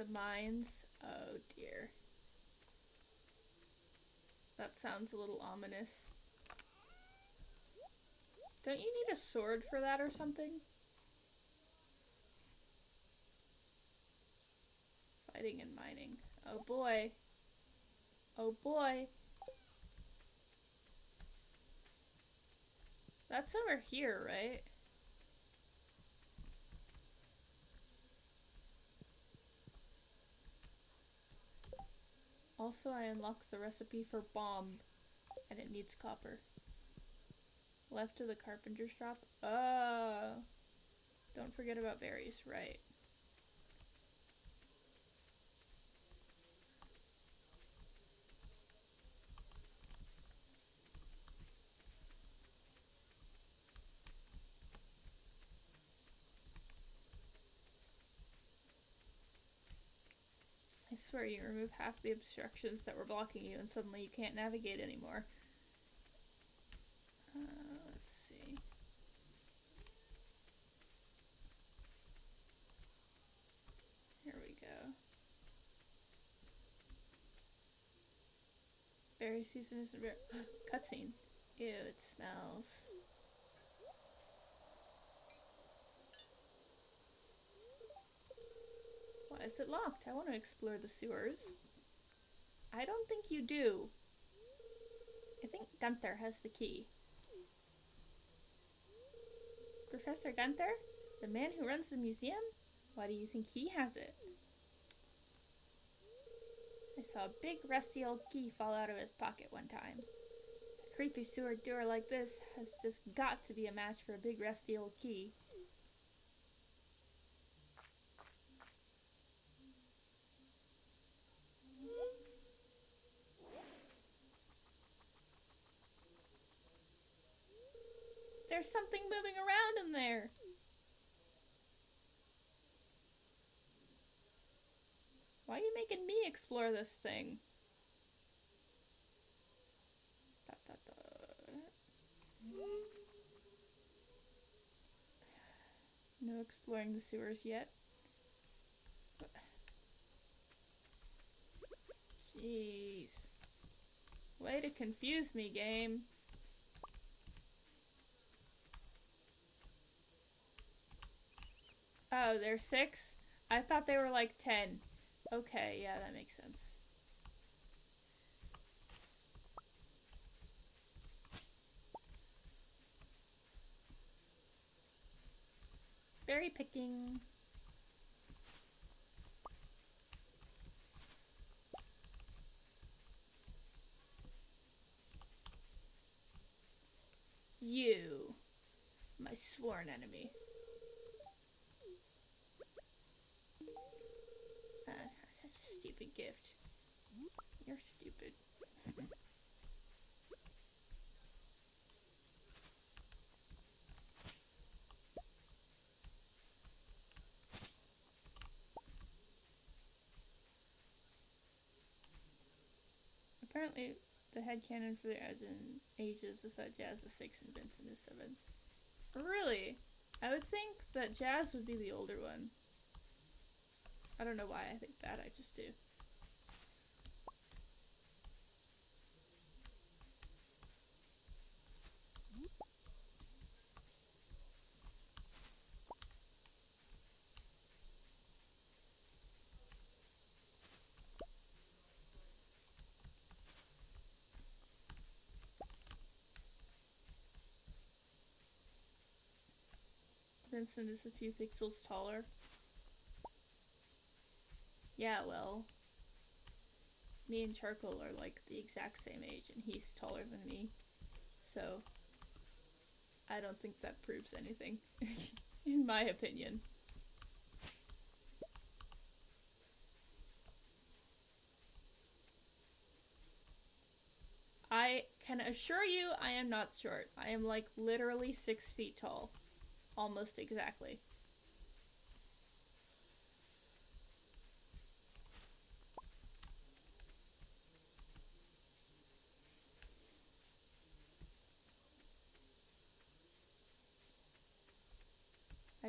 The mines? Oh dear. That sounds a little ominous. Don't you need a sword for that or something? Fighting and mining. Oh boy. Oh boy. That's over here, right? Also, I unlocked the recipe for bomb, and it needs copper. Left of the carpenter's shop. Oh, ah! don't forget about berries, right. Swear you remove half the obstructions that were blocking you and suddenly you can't navigate anymore. Uh, let's see. Here we go. Berry season isn't very cutscene. Ew, it smells. Why is it locked? I want to explore the sewers. I don't think you do. I think Gunther has the key. Professor Gunther? The man who runs the museum? Why do you think he has it? I saw a big rusty old key fall out of his pocket one time. A creepy sewer door like this has just got to be a match for a big rusty old key. There's something moving around in there. Why are you making me explore this thing? Da, da, da. No exploring the sewers yet. Jeez. Way to confuse me, game. Oh, they're six? I thought they were like ten. Okay, yeah, that makes sense. Berry picking. You, my sworn enemy. Uh, such a stupid gift. You're stupid. Apparently, the head headcanon for the Ages is that Jas is 6 and Vincent is 7. Really? I would think that Jas would be the older one. I don't know why I think that, I just do. Vincent is a few pixels taller. Yeah, well, me and Charcoal are like the exact same age, and he's taller than me. So, I don't think that proves anything, in my opinion. I can assure you I am not short. I am like literally six feet tall. Almost exactly.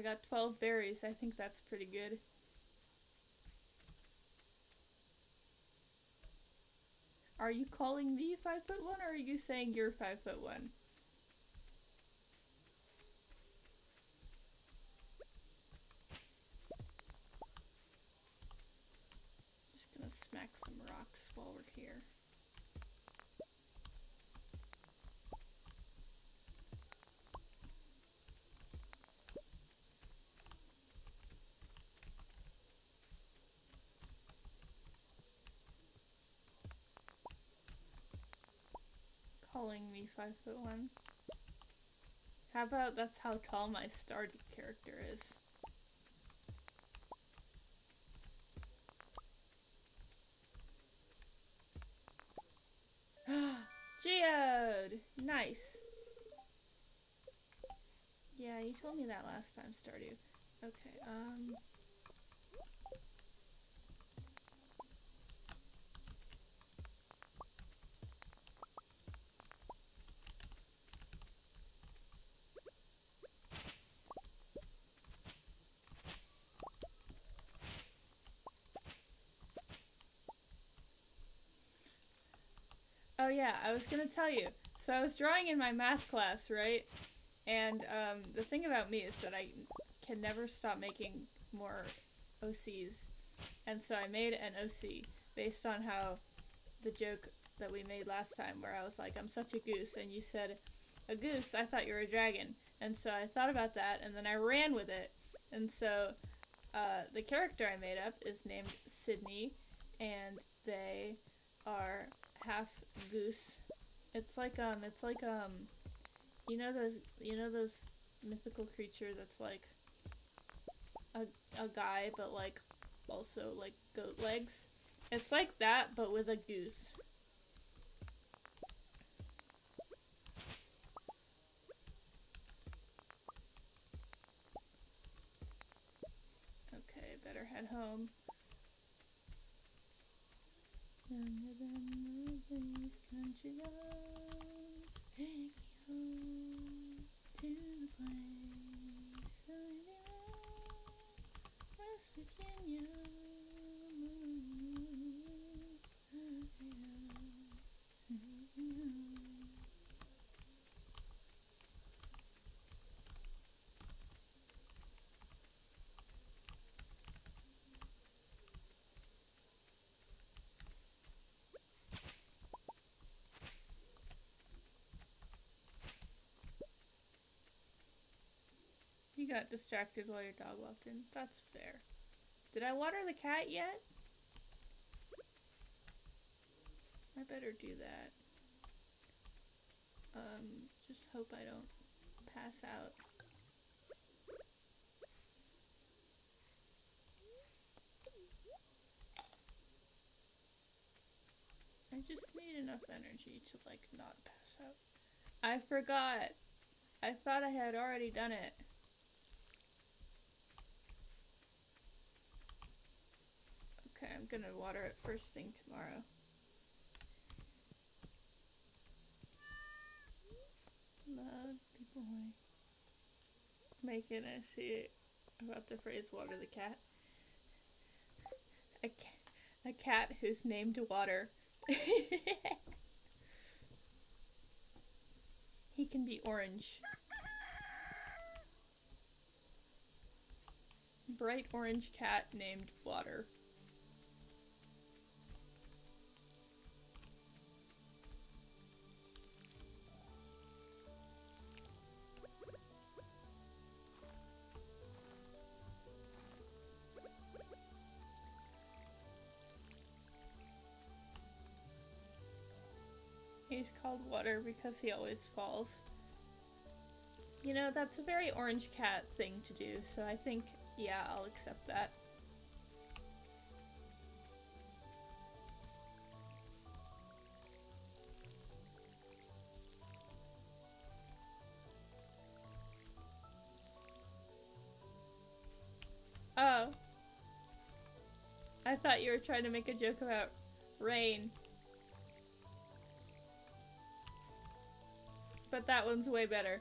Got 12 berries. I think that's pretty good. Are you calling me 5 foot 1 or are you saying you're 5 foot 1? Just gonna smack some rocks while we're here. Calling me five foot one. How about that's how tall my starting character is? Geode! Nice. Yeah, you told me that last time, Stardew. Okay, um... Oh yeah, I was gonna tell you. So I was drawing in my math class, right? And um, the thing about me is that I can never stop making more OCs. And so I made an OC based on how the joke that we made last time where I was like, I'm such a goose, and you said, a goose, I thought you were a dragon. And so I thought about that, and then I ran with it. And so uh, the character I made up is named Sydney, and they are half goose. It's like um it's like um you know those you know those mythical creature that's like a a guy but like also like goat legs. It's like that but with a goose. Okay, better head home. Movies, country roads, take me home to the place West Virginia. You got distracted while your dog walked in. That's fair. Did I water the cat yet? I better do that. Um, just hope I don't pass out. I just need enough energy to like not pass out. I forgot. I thought I had already done it. Okay, I'm gonna water it first thing tomorrow. Lovely boy. Making a see about the phrase water the cat. A, ca- a cat who's named Water. he can be orange. Bright orange cat named Water. Called Water because he always falls. You know, that's a very orange cat thing to do, so I think, yeah, I'll accept that. Oh. I thought you were trying to make a joke about rain. But that one's way better.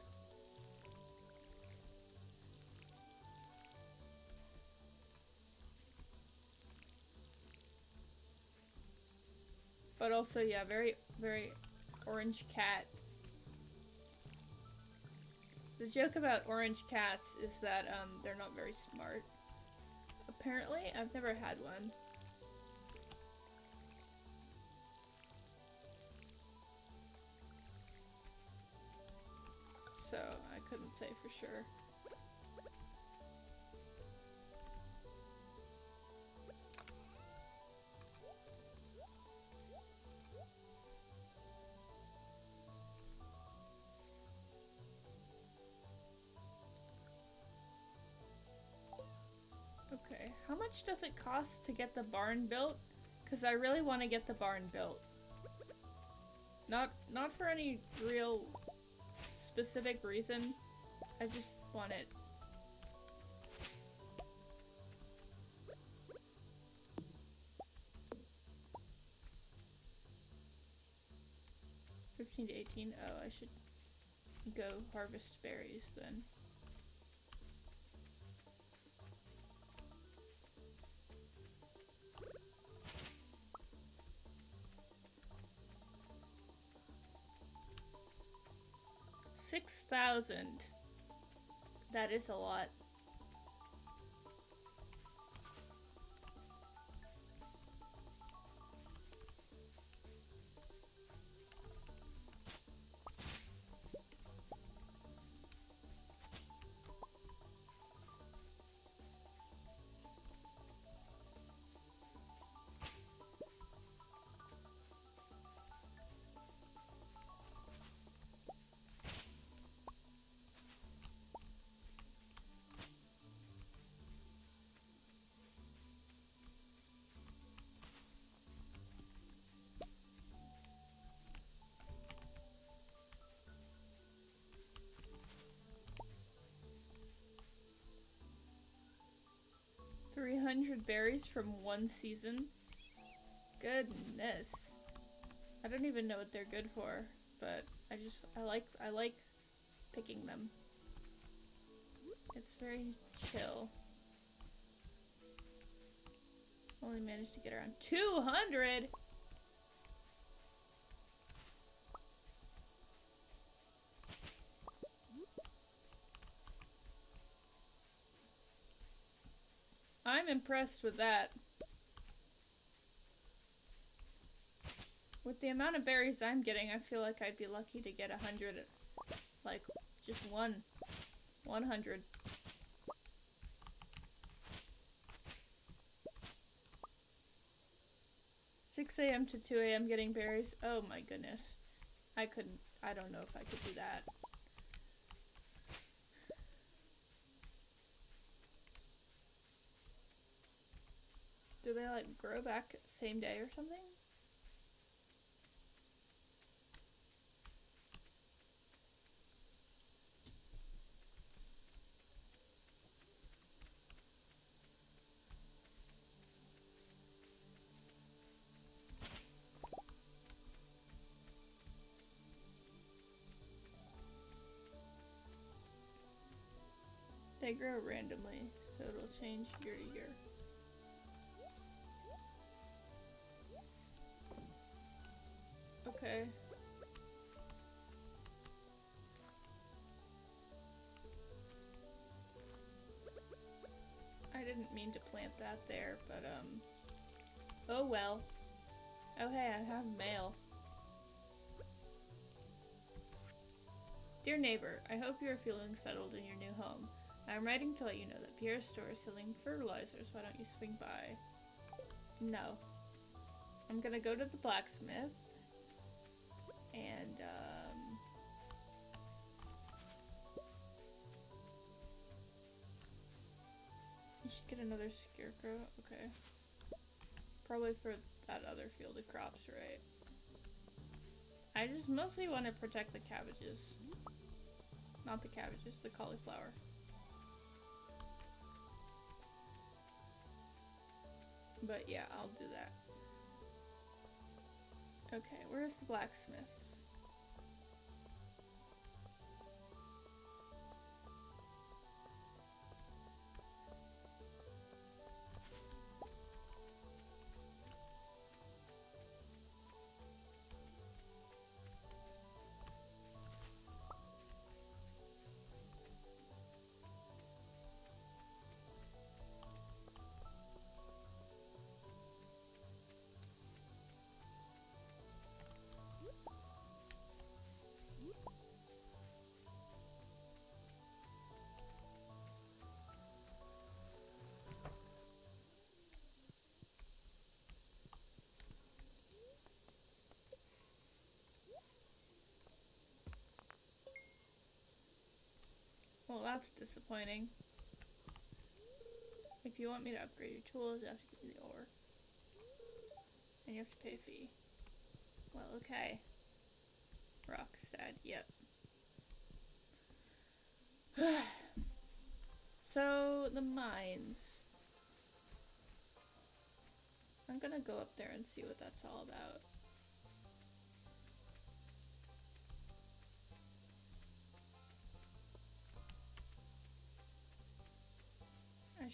But also, yeah, very, very orange cat. The joke about orange cats is that um, they're not very smart. Apparently, I've never had one. So, I couldn't say for sure. Okay, how much does it cost to get the barn built? Because I really want to get the barn built. Not, not for any real specific reason. I just want it. Fifteen to eighteen. Oh, I should go harvest berries then. Six thousand. That is a lot. Three hundred berries from one season. Goodness. I don't even know what they're good for, but I just I like I like picking them. It's very chill. Only managed to get around 200! I'm impressed with that. With the amount of berries I'm getting, I feel like I'd be lucky to get a hundred, like, just one. 100. Six a.m. to two a.m. getting berries. Oh my goodness, I couldn't. I don't know if I could do that. Do they like grow back same day or something? They grow randomly, so it'll change year to year. Okay. I didn't mean to plant that there, but um... Oh well. Oh hey, I have mail. Dear neighbor, I hope you are feeling settled in your new home. I am writing to let you know that Pierre's store is selling fertilizers. Why don't you swing by? No. I'm gonna go to the blacksmith. And, um... You should get another scarecrow. Okay. Probably for that other field of crops, right? I just mostly want to protect the cabbages. Not the cabbages, the cauliflower. But yeah, I'll do that. Okay, where's the blacksmiths? Well, that's disappointing. If you want me to upgrade your tools, you have to give me the ore. And you have to pay a fee. Well, okay. Rock, said, yep. so, the mines. I'm gonna go up there and see what that's all about.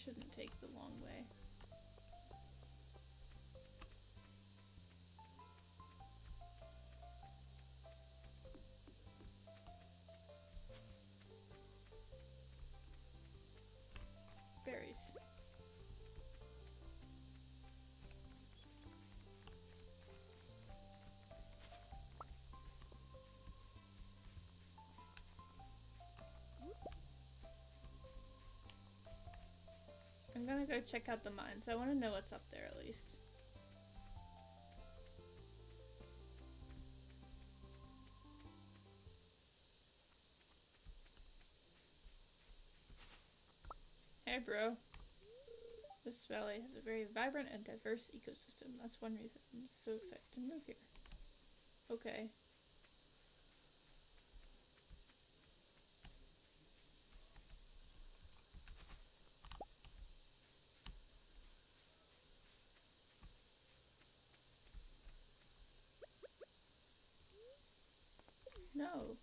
Shouldn't take the long way. I'm gonna go check out the mines. I want to know what's up there at least. Hey bro. This valley has a very vibrant and diverse ecosystem. That's one reason I'm so excited to move here. Okay. No.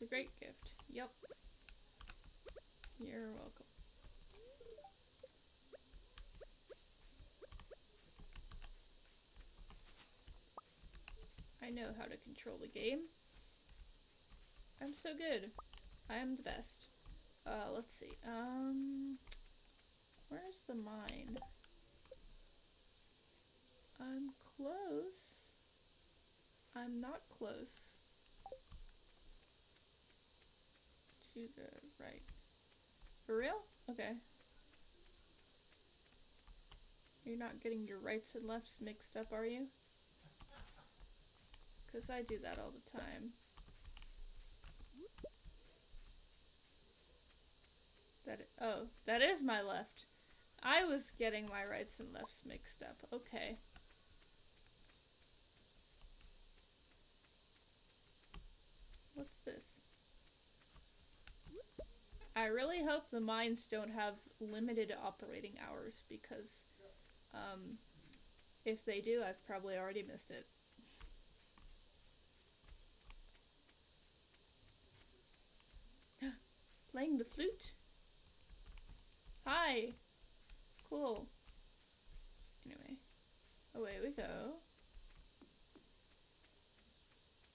It's a great gift. Yep. You're welcome. I know how to control the game. I'm so good. I am the best. Uh, let's see. Um, where's the mine? I'm close. I'm not close. To the right. For real? Okay. You're not getting your rights and lefts mixed up, are you? Because I do that all the time. That oh, that is my left. I was getting my rights and lefts mixed up. Okay. What's this? I really hope the mines don't have limited operating hours because um, if they do, I've probably already missed it. Playing the flute? Hi! Cool. Anyway, away we go.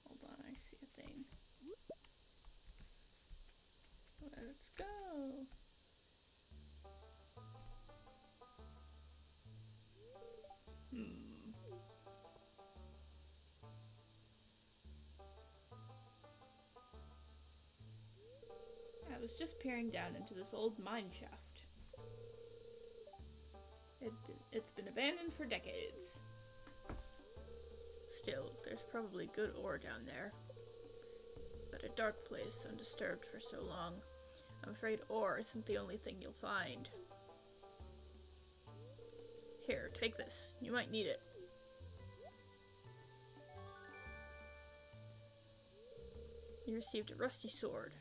Hold on, I see a thing. Let's go. Hmm. I was just peering down into this old mine shaft. It, it's been abandoned for decades. Still, there's probably good ore down there. But a dark place undisturbed for so long. I'm afraid ore isn't the only thing you'll find. Here, take this. You might need it. You received a rusty sword.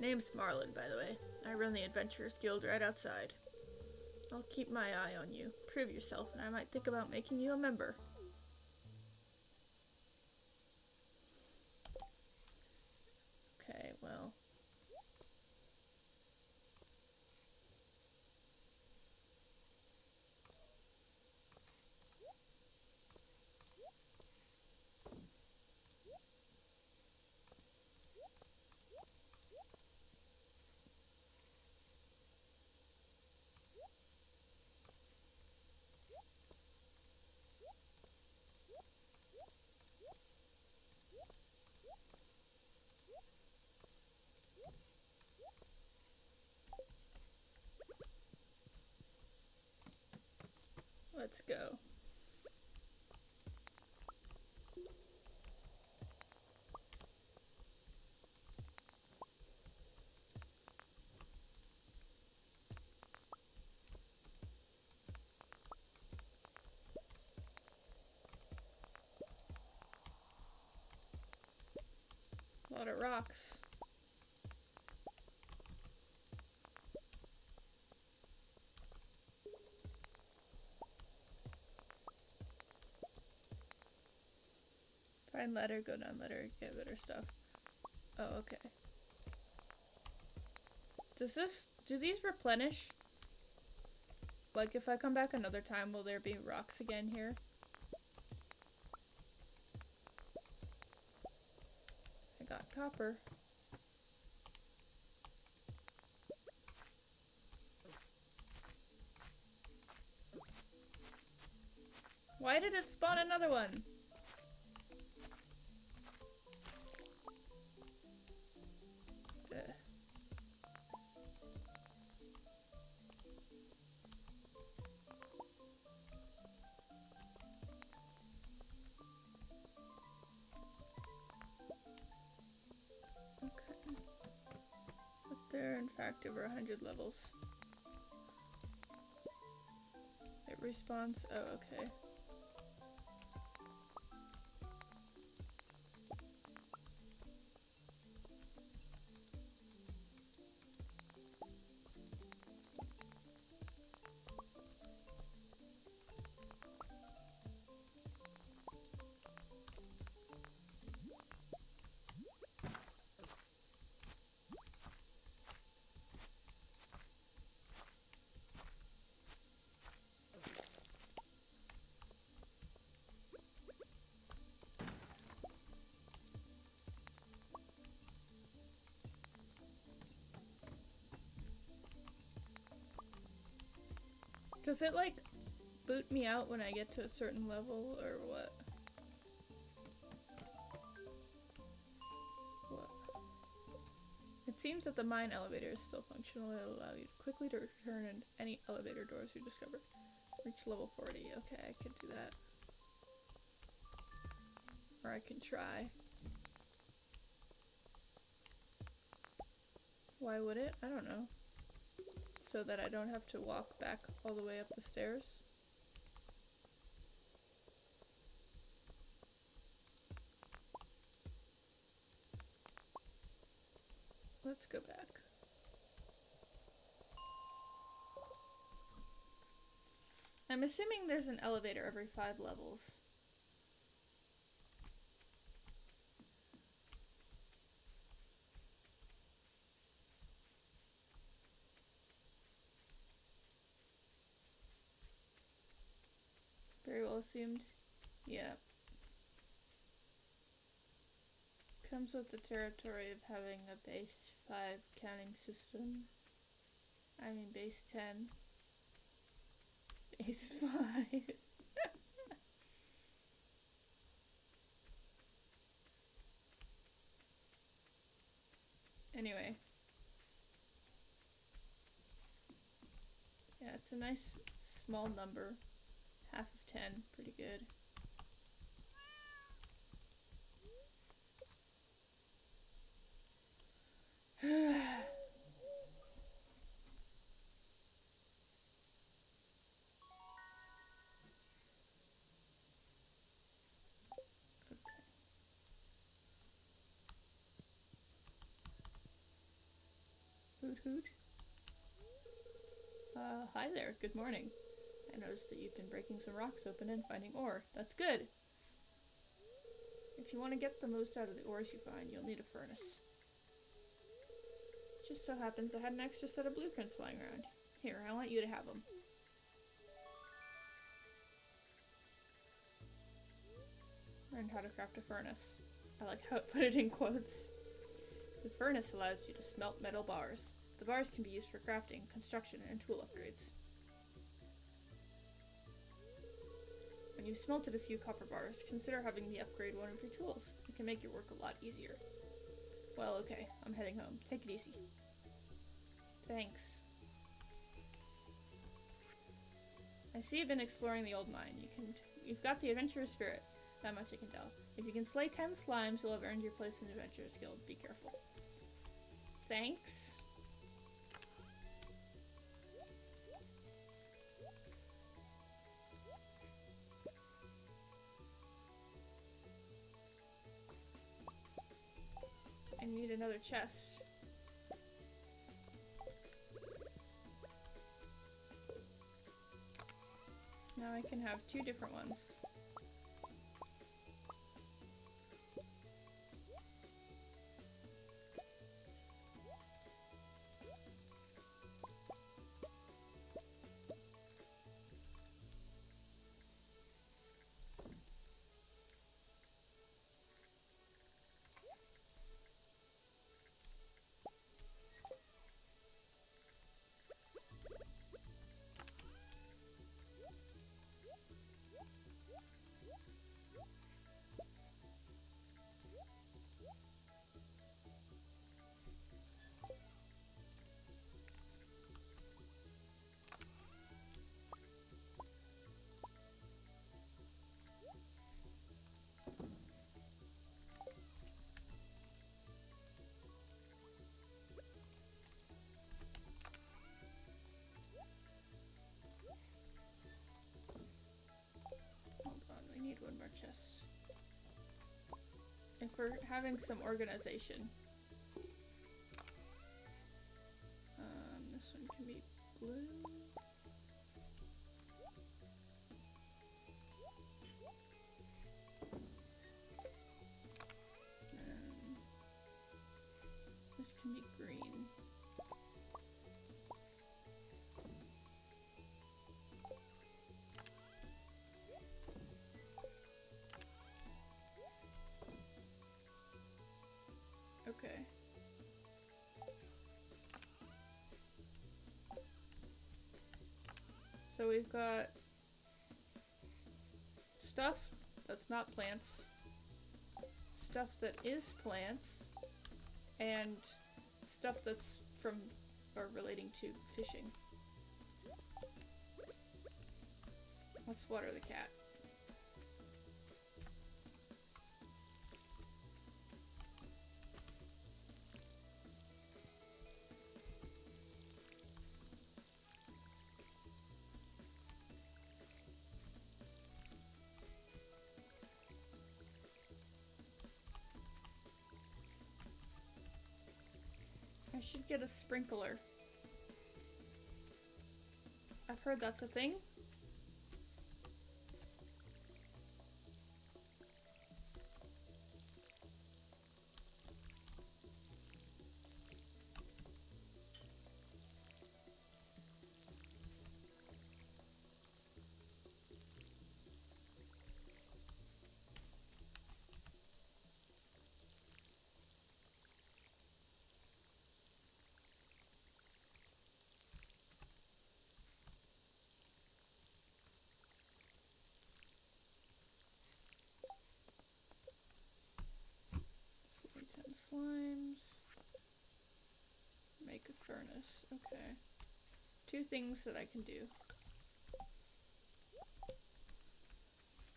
Name's Marlon, by the way. I run the Adventurers Guild right outside. I'll keep my eye on you. Prove yourself, and I might think about making you a member. Okay, well. Let's go. A lot of rocks. Find letter, go down letter, get better stuff. Oh, okay. Does this, do these replenish? Like if I come back another time, will there be rocks again here? I got copper. Why did it spawn another one? Are over 100 levels. It respawns. Oh, okay. Does it like boot me out when I get to a certain level or what? It seems that the mine elevator is still functional. It'll allow you quickly to return in any elevator doors you discover. Reach level 40. Okay, I can do that. Or I can try. Why would it? I don't know so that I don't have to walk back all the way up the stairs. Let's go back. I'm assuming there's an elevator every five levels. Assumed? Yeah. Comes with the territory of having a base 5 counting system. I mean base 10. Base 5. anyway. Yeah, it's a nice small number. Half of 10, pretty good. Hoot hoot. Uh, hi there, good morning. I noticed that you've been breaking some rocks open and finding ore. That's good. If you want to get the most out of the ores you find, you'll need a furnace. It Just so happens I had an extra set of blueprints lying around. Here, I want you to have them. Learned how to craft a furnace. I like how it put it in quotes. The furnace allows you to smelt metal bars. The bars can be used for crafting, construction, and tool upgrades. When you've smelted a few copper bars, consider having me upgrade one of your tools. It can make your work a lot easier. Well, okay, I'm heading home. Take it easy. Thanks. I see you've been exploring the old mine. You can, you've got the adventurous spirit. That much I can tell. If you can slay ten slimes, you'll have earned your place in the Adventurers Guild. Be careful. Thanks. I need another chest. Now I can have two different ones. Chest. If we're having some organization. Um, this one can be blue. So we've got stuff that's not plants, stuff that is plants, and stuff that's from or relating to fishing. Let's water the cat. Should get a sprinkler. I've heard that's a thing. Slimes. Make a furnace. Okay. Two things that I can do.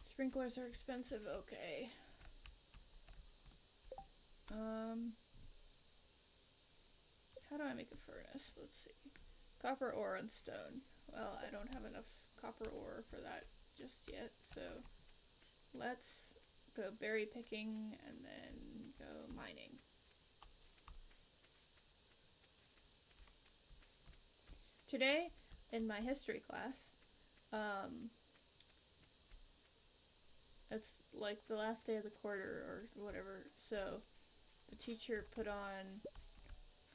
Sprinklers are expensive. Okay. Um. How do I make a furnace? Let's see. Copper ore and stone. Well, I don't have enough copper ore for that just yet, so let's go berry picking and then go mining. Today, in my history class, um, it's like the last day of the quarter or whatever, so the teacher put on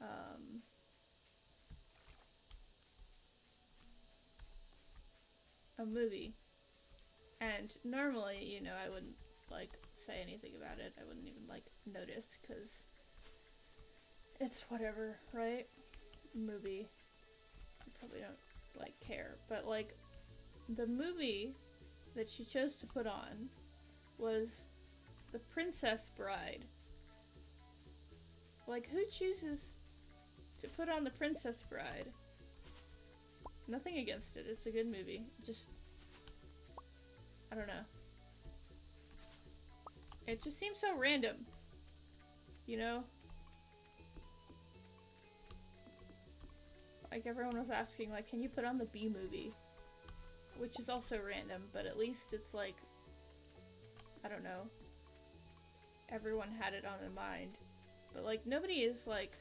um, a movie. And normally, you know, I wouldn't like say anything about it. I wouldn't even like notice because it's whatever, right? Movie. You probably don't like care, but like the movie that she chose to put on was The Princess Bride. Like, who chooses to put on The Princess Bride? Nothing against it. It's a good movie. Just, I don't know. It just seems so random. You know? Like everyone was asking, like, can you put on the Bee Movie? Which is also random, but at least it's like, I don't know. Everyone had it on their mind. But like, nobody is like,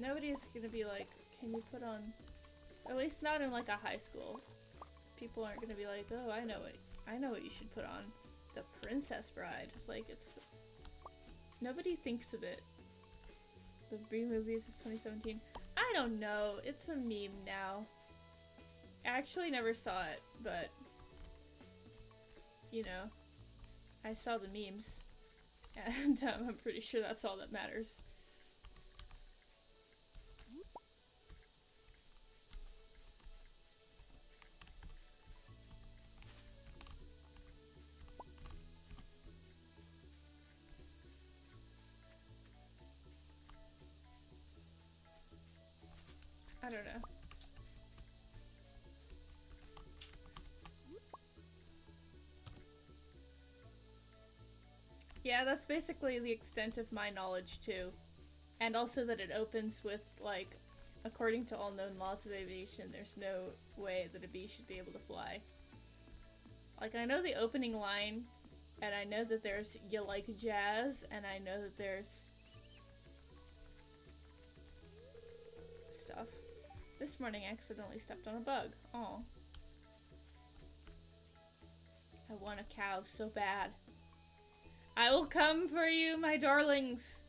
Nobody's gonna be like, can you put on, at least not in like a high school. People aren't gonna be like, oh, I know it. I know what you should put on. The Princess Bride. Like, it's, nobody thinks of it. The Bee Movies is 2017. I don't know. It's a meme now. I actually never saw it, but, you know, I saw the memes. And um, I'm pretty sure that's all that matters. Yeah, that's basically the extent of my knowledge too. And also that it opens with, like, according to all known laws of aviation, there's no way that a bee should be able to fly. Like, I know the opening line, and I know that there's You Like Jazz, and I know that there's stuff. This morning I accidentally stepped on a bug. Oh. I want a cow so bad. I will come for you, my darlings.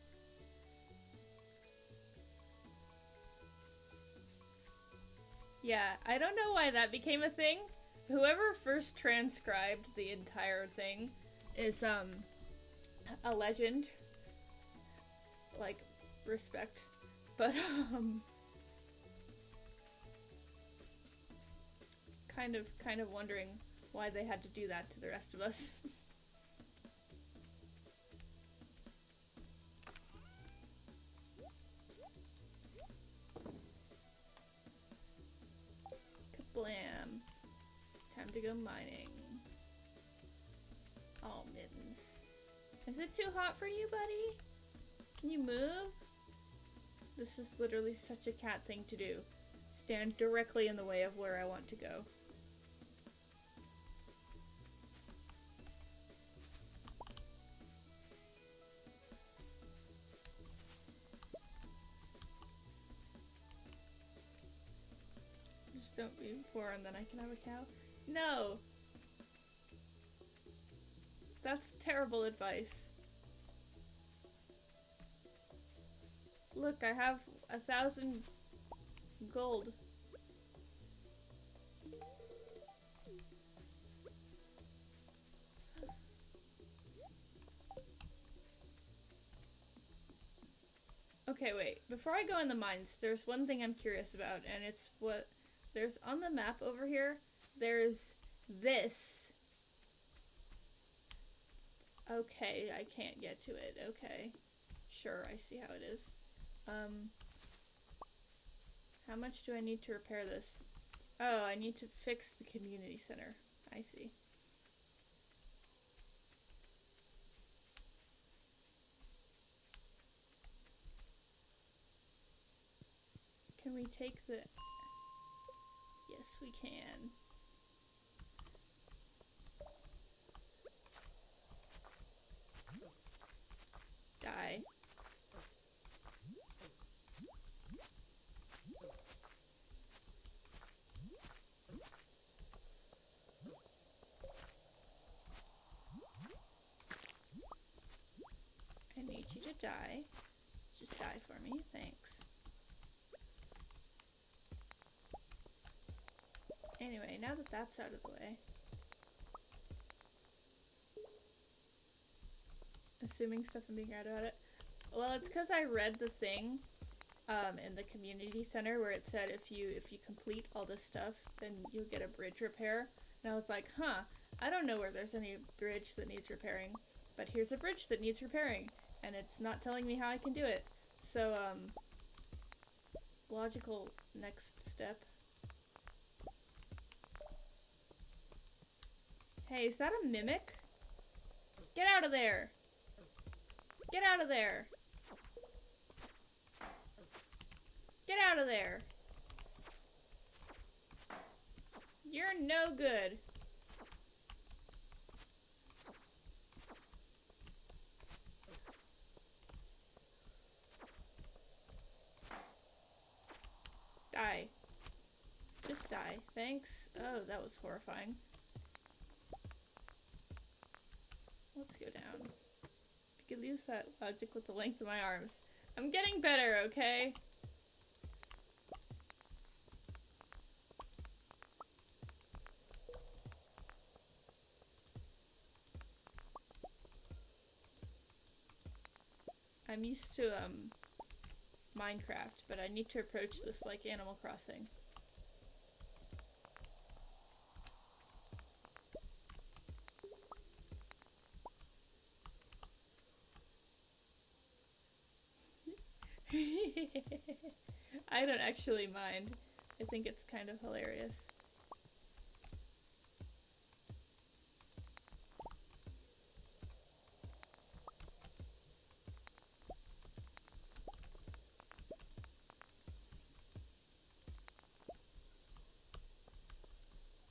Yeah, I don't know why that became a thing. Whoever first transcribed the entire thing is, um, a legend. Like, respect. But, um, kind of kind of wondering why they had to do that to the rest of us. Kablam. Time to go mining. Oh, mittens. Is it too hot for you, buddy? Can you move? This is literally such a cat thing to do. Stand directly in the way of where I want to go. Don't be poor and then I can have a cow? No! That's terrible advice. Look, I have a thousand gold. Okay, wait. Before I go in the mines, there's one thing I'm curious about, and it's what there's on the map over here, there's this. Okay, I can't get to it. Okay. Sure, I see how it is. Um, how much do I need to repair this? Oh, I need to fix the community center. I see. Can we take the... Yes, we can. Die. I need you to die. Just die for me, thanks. Anyway, now that that's out of the way. Assuming stuff I'm being right about it. Well, it's because I read the thing um, in the community center where it said if you if you complete all this stuff, then you'll get a bridge repair. And I was like, huh, I don't know where there's any bridge that needs repairing, but here's a bridge that needs repairing, and it's not telling me how I can do it. So, um, logical next step. Hey, is that a mimic? Get out of there! Get out of there! Get out of there! You're no good. Die. Just die. Thanks. Oh, that was horrifying. Let's go down. You could use that logic with the length of my arms. I'm getting better, okay? I'm used to, um, Minecraft, but I need to approach this like Animal Crossing. I don't actually mind. I think it's kind of hilarious.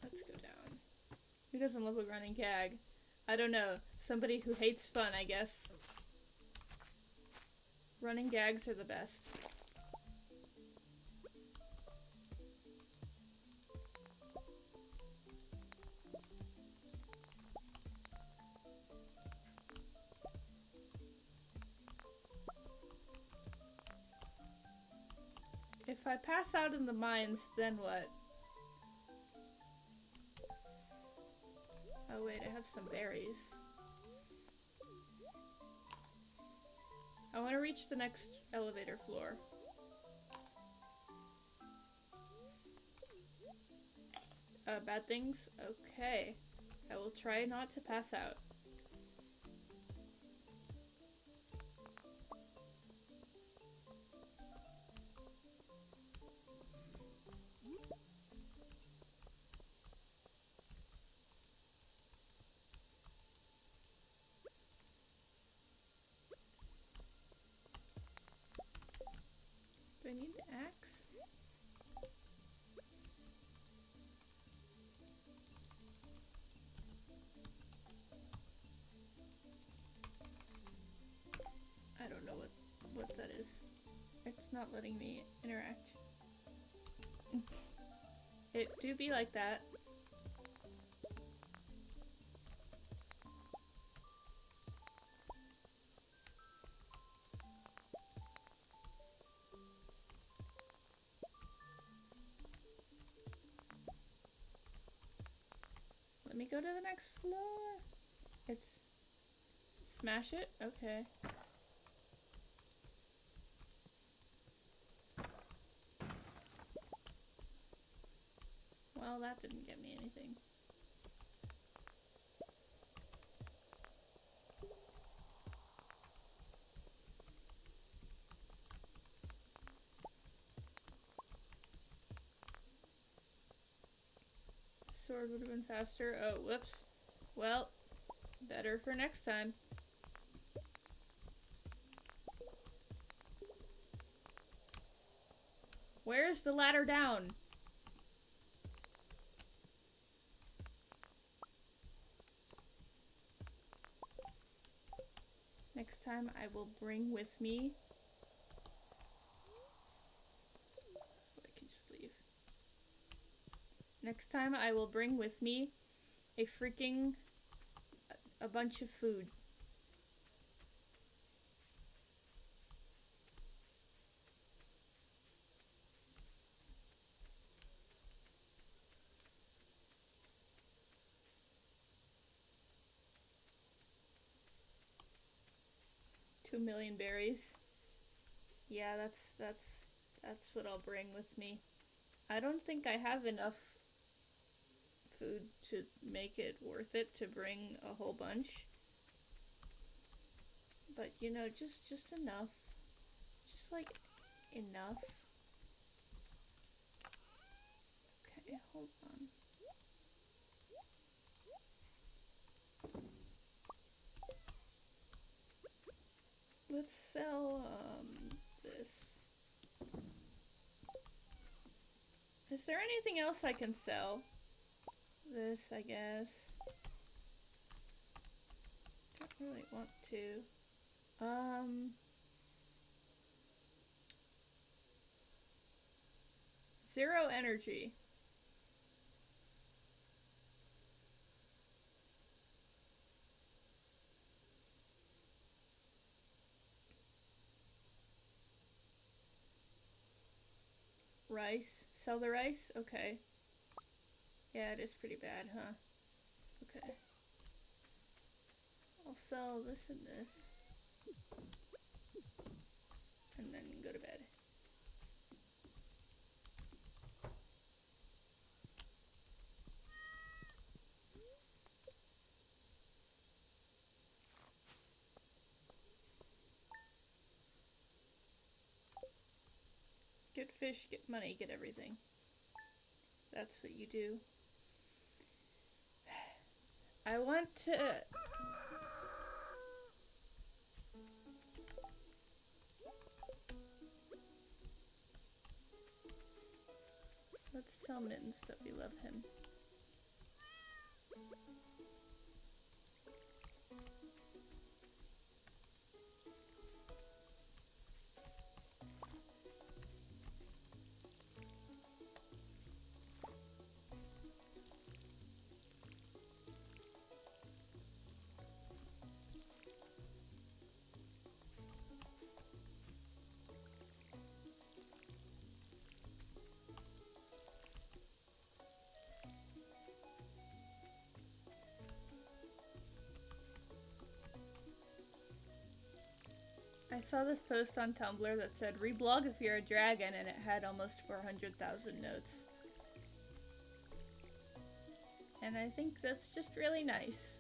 Let's go down. Who doesn't love a running gag? I don't know. Somebody who hates fun, I guess. Running gags are the best. I pass out in the mines, then what? Oh wait, I have some berries. I want to reach the next elevator floor. Uh, bad things? Okay. I will try not to pass out. What that is. It's not letting me interact. it do be like that. Let me go to the next floor. It's smash it? Okay. Well, that didn't get me anything. Sword would have been faster. Oh, whoops. Well, better for next time. Where's the ladder down? Next time I will bring with me... I can just leave. Next time I will bring with me a freaking... a bunch of food. Two million berries. Yeah, that's that's that's what I'll bring with me. I don't think I have enough food to make it worth it to bring a whole bunch. But you know, just just enough. Just like enough. Okay, hold on. Let's sell um, this. Is there anything else I can sell? This, I guess. Don't really want to. Um... Zero energy. Rice. Sell the rice? Okay. Yeah, it is pretty bad, huh? Okay. I'll sell this and this. And then go to bed. Get fish, get money, get everything. That's what you do. I want to... Let's tell Mittens that we love him. I saw this post on Tumblr that said, reblog if you're a dragon, and it had almost 400,000 notes. And I think that's just really nice.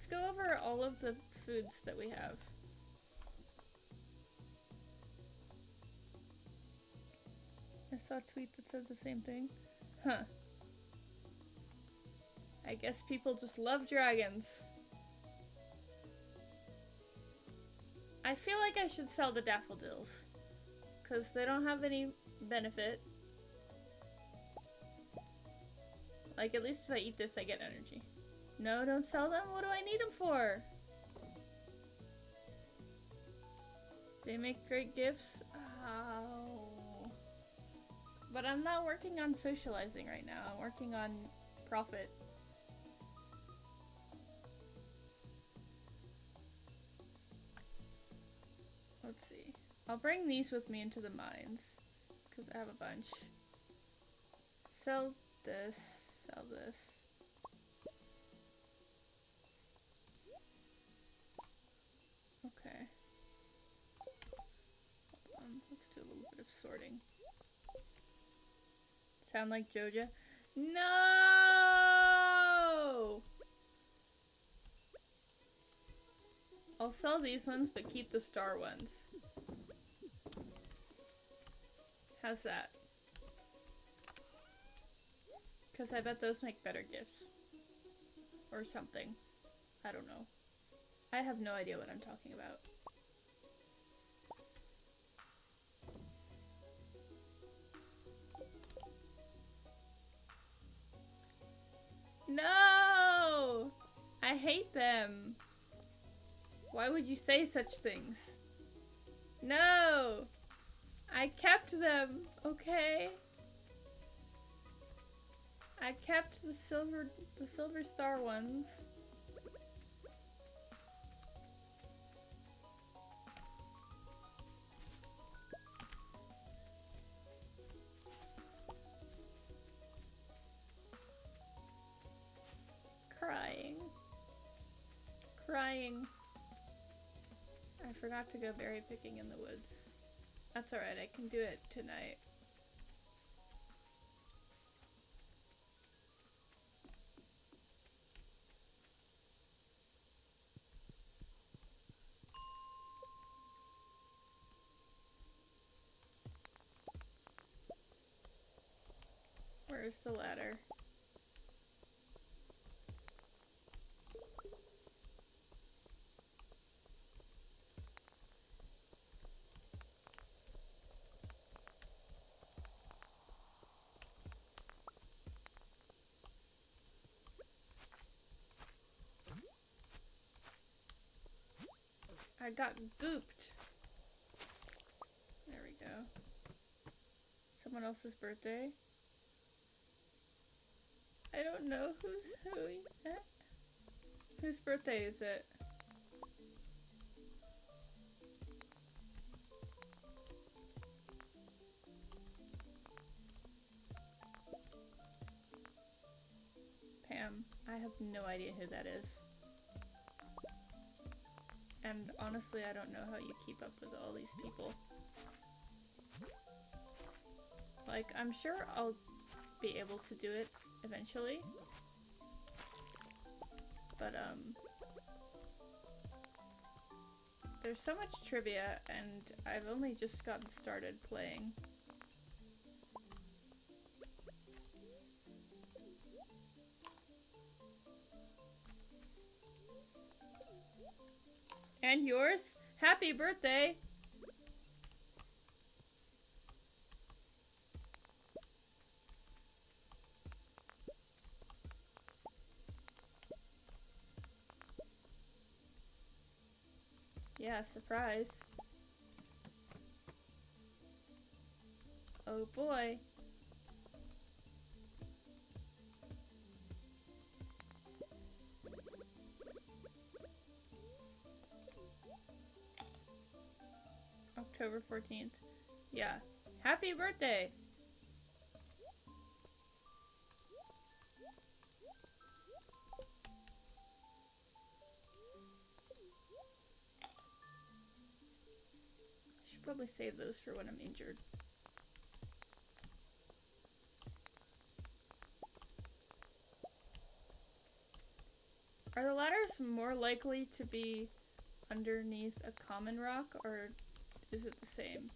Let's go over all of the foods that we have. I saw a tweet that said the same thing. Huh. I guess people just love dragons. I feel like I should sell the daffodils. Because they don't have any benefit. Like, at least if I eat this, I get energy. No, don't sell them? What do I need them for? They make great gifts. Oh. But I'm not working on socializing right now. I'm working on profit. Let's see. I'll bring these with me into the mines. Because I have a bunch. Sell this. Sell this. A little bit of sorting. Sound like Joja? No! I'll sell these ones, but keep the star ones. How's that? Because I bet those make better gifts. Or something. I don't know. I have no idea what I'm talking about. No! I hate them. Why would you say such things? No! I kept them, okay? I kept the silver the silver star ones. Crying. I forgot to go berry picking in the woods. That's alright, I can do it tonight. Where's the ladder? I got gooped. There we go. Someone else's birthday. I don't know who's who yet. Whose birthday is it? Pam. I have no idea who that is. And honestly, I don't know how you keep up with all these people. Like, I'm sure I'll be able to do it eventually. But, um... There's so much trivia, and I've only just gotten started playing. And yours? Happy birthday! Yeah, surprise. Oh boy. October 14th. Yeah. Happy birthday! I should probably save those for when I'm injured. Are the ladders more likely to be underneath a common rock, or is it the same?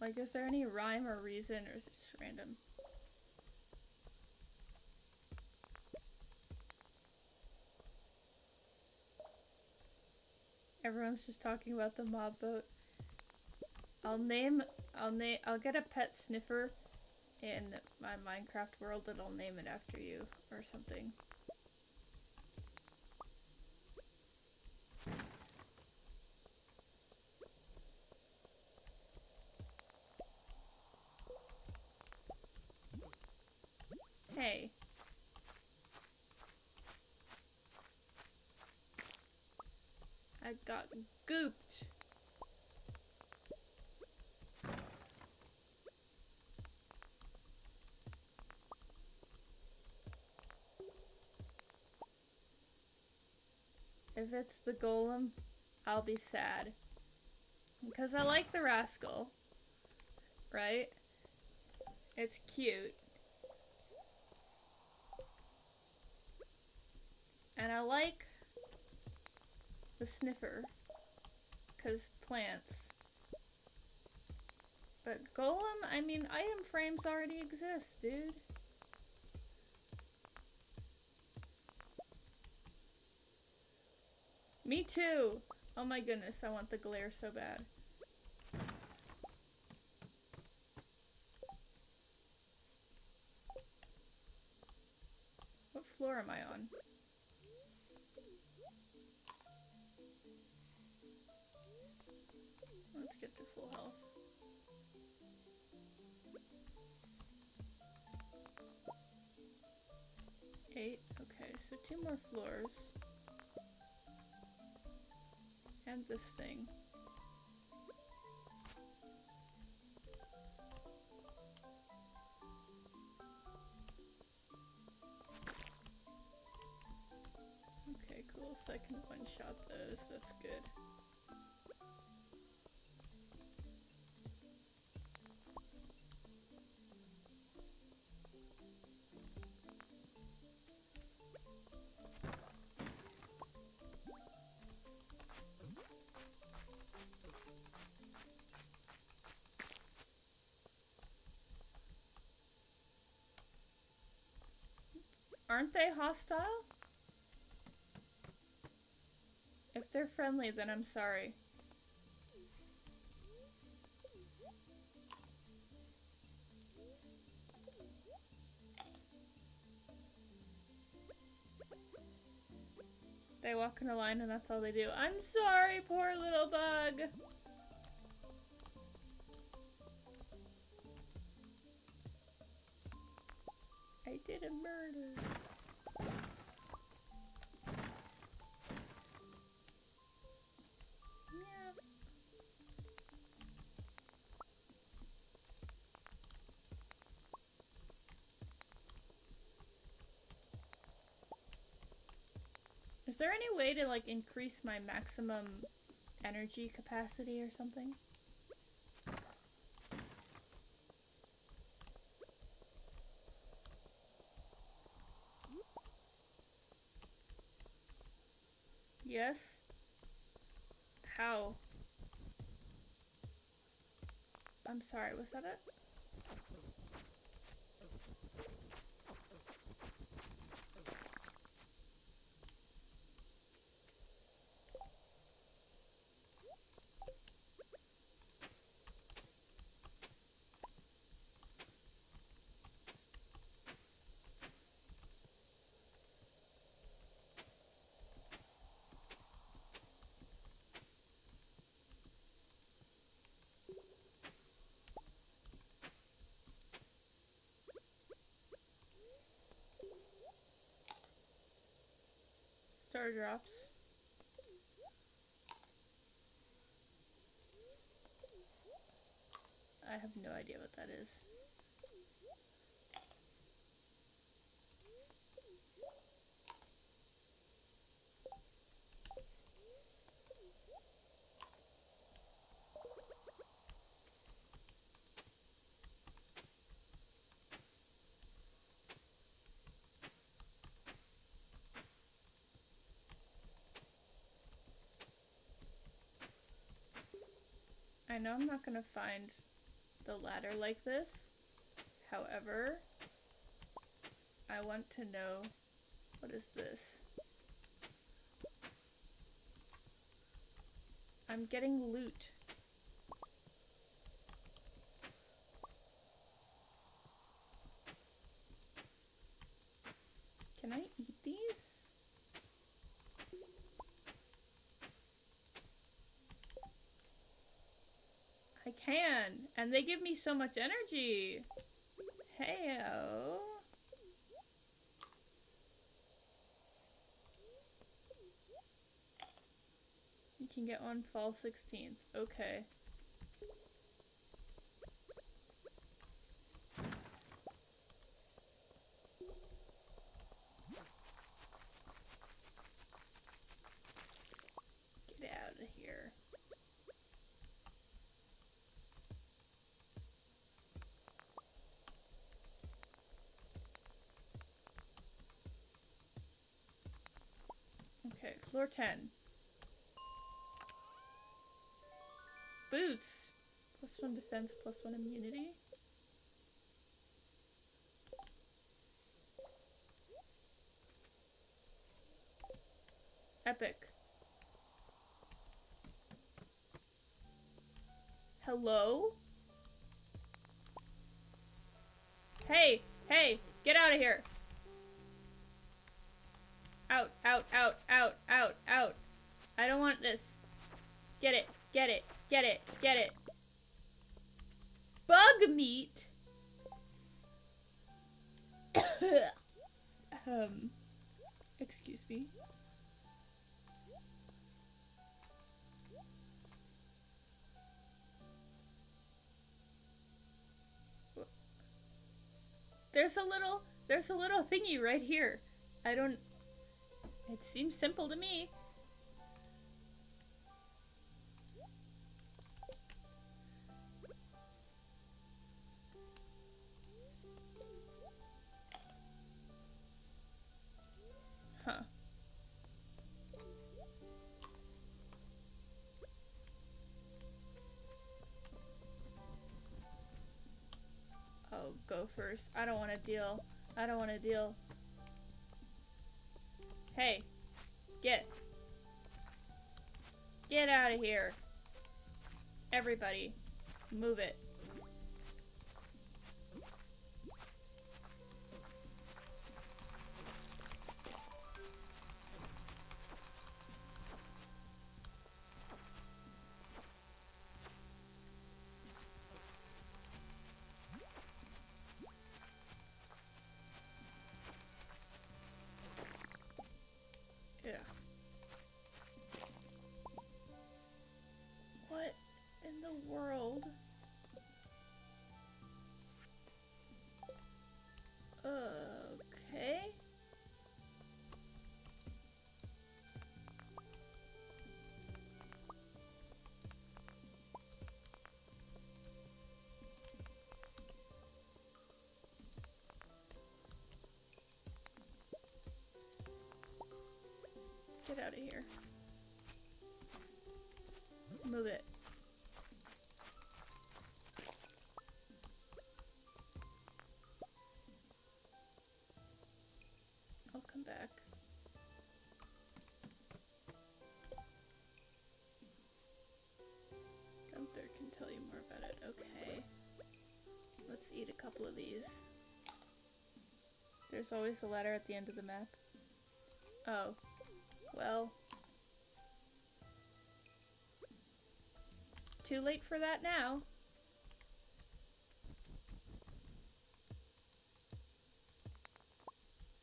Like, is there any rhyme or reason, or is it just random? Everyone's just talking about the mob vote. I'll name, I'll name, I'll get a pet sniffer in my Minecraft world and I'll name it after you or something. Hey. I got gooped. If it's the golem, I'll be sad. Because I like the rascal. Right? It's cute. And I like the sniffer. Because plants. But golem, I mean, item frames already exist, dude. Me too! Oh my goodness, I want the glare so bad. What floor am I on? Let's get to full health. Eight. Okay, so two more floors. And this thing. Okay, cool. So I can one-shot those. That's good. Aren't they hostile? If they're friendly, then I'm sorry. They walk in a line and that's all they do. I'm sorry, poor little bug! I did a murder. Yeah. Is there any way to like increase my maximum energy capacity or something? Yes? How? I'm sorry, was that it? Star drops. I have no idea what that is. I know I'm not gonna find the ladder like this. However, I want to know what is this? I'm getting loot. Can I eat these? I can, and they give me so much energy. Heyo. You can get one fall 16th. Okay. Get out of here. Okay, floor 10. Boots! Plus one defense, plus one immunity. Epic. Hello? Hey! Hey! Get out of here! Out, out, out, out, out, out. I don't want this. Get it, get it, get it, get it. Bug meat? um, excuse me. There's a little, there's a little thingy right here. I don't, it seems simple to me. Huh. Oh, go first. I don't want to deal. I don't want to deal. Hey, get. Get out of here. Everybody, move it. Get out of here. Move it. I'll come back. Gunther can tell you more about it. Okay. Let's eat a couple of these. There's always a ladder at the end of the map. Oh. Well. Too late for that now.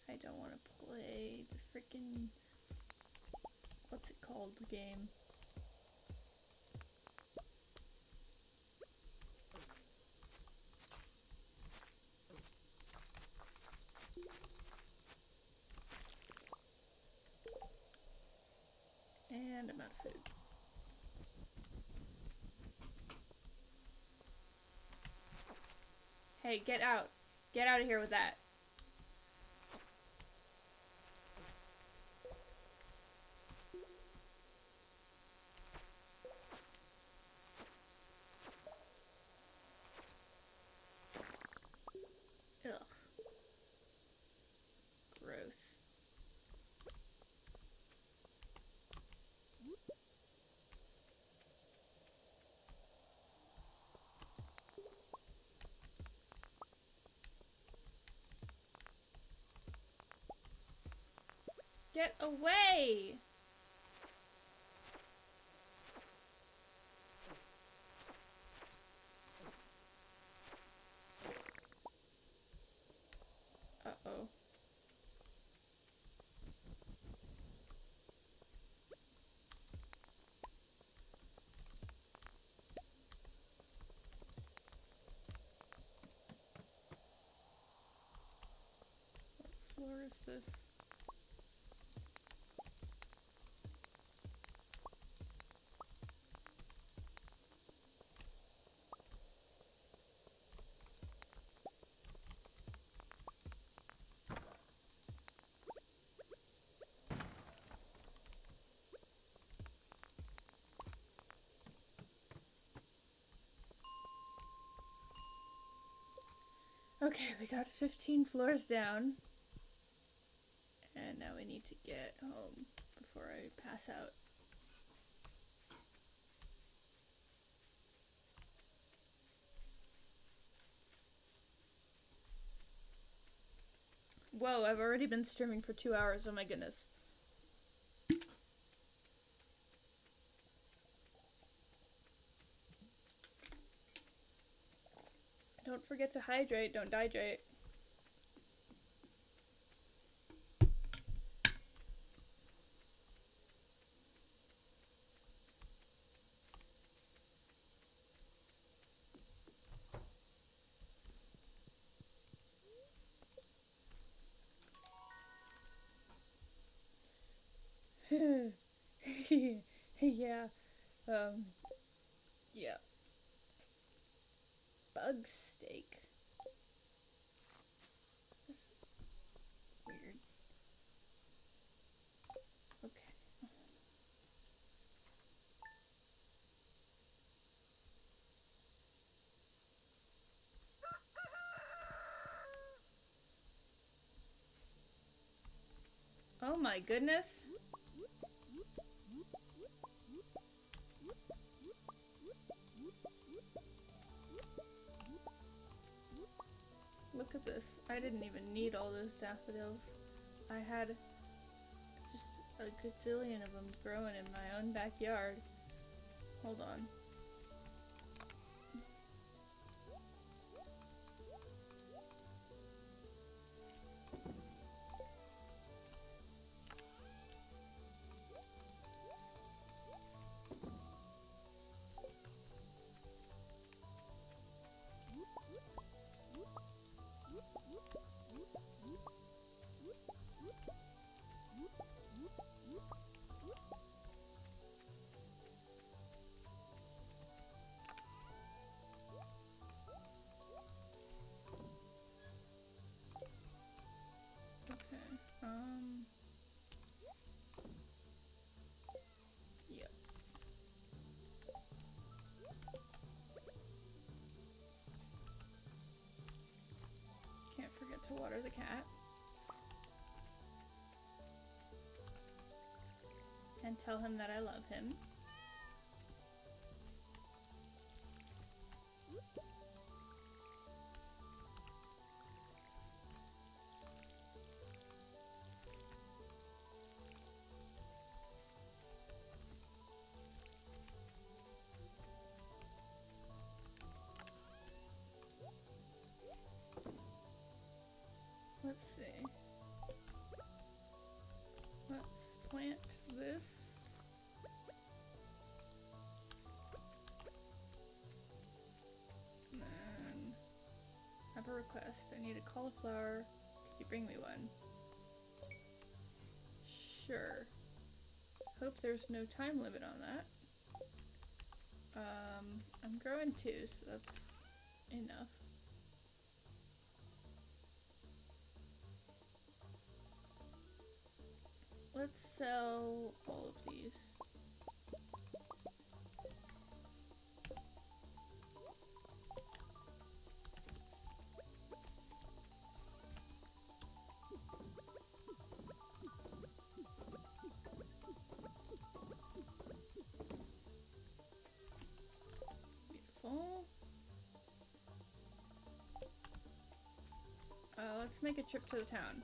I don't want to play the freaking. What's it called? The game. And I'm out of food. Hey, get out. Get out of here with that. Get away! Uh-oh. What floor is this? Okay, we got 15 floors down. And now we need to get home before I pass out. Whoa, I've already been streaming for two hours. Oh my goodness. Don't forget to hydrate, don't dehydrate. yeah. Um, yeah. Bug steak. This is weird. Okay. Oh my goodness. Look at this. I didn't even need all those daffodils. I had just a gazillion of them growing in my own backyard. Hold on. Um. Yep. Can't forget to water the cat. And tell him that I love him. Let's see. Let's plant this. And then I have a request. I need a cauliflower. Could you bring me one? Sure. Hope there's no time limit on that. Um, I'm growing two, so that's enough. Let's sell all of these. Uh, let's make a trip to the town.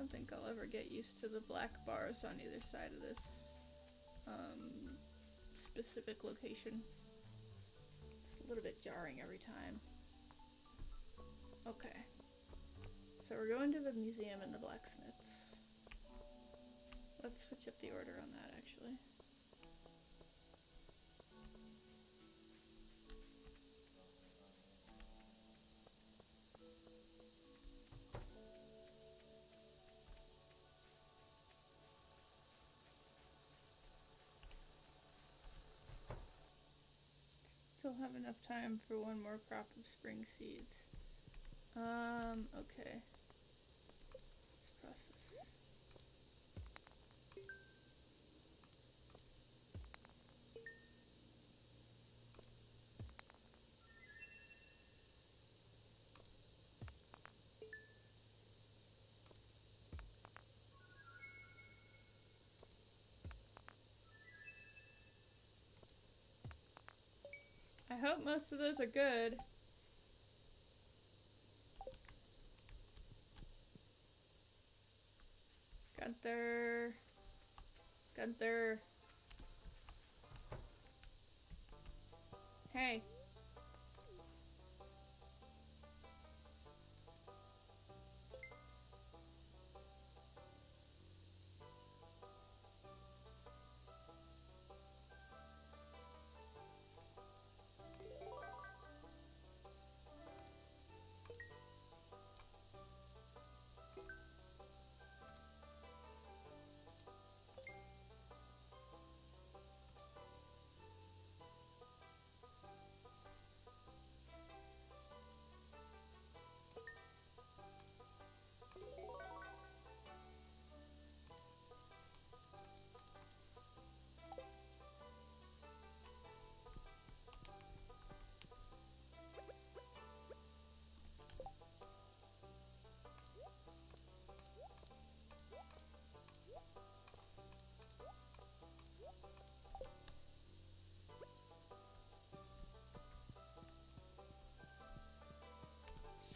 Don't think I'll ever get used to the black bars on either side of this um, specific location. It's a little bit jarring every time. Okay. So we're going to the museum and the blacksmiths. Let's switch up the order on that actually. Still have enough time for one more crop of spring seeds. Um, okay. Let's process. I hope most of those are good. Gunther. Gunther. Hey.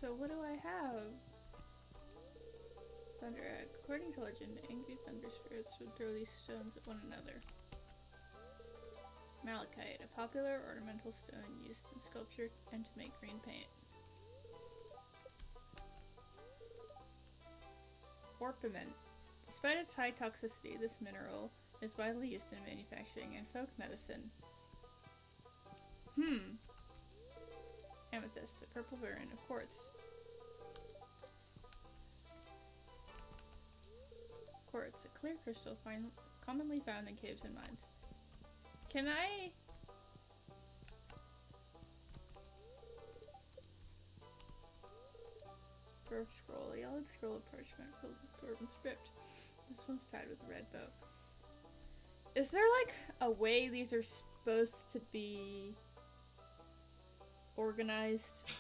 So what do I have? Thunder egg. According to legend, angry thunder spirits would throw these stones at one another. Malachite, a popular ornamental stone used in sculpture and to make green paint. Orpiment. Despite its high toxicity, this mineral is widely used in manufacturing and folk medicine. Hmm. Amethyst, a purple variant of quartz. Quartz, a clear crystal find, commonly found in caves and mines. Can I... Dwarf scroll, a yellowed scroll of parchment filled with dwarven script. This one's tied with a red bow. Is there like a way these are supposed to be organized?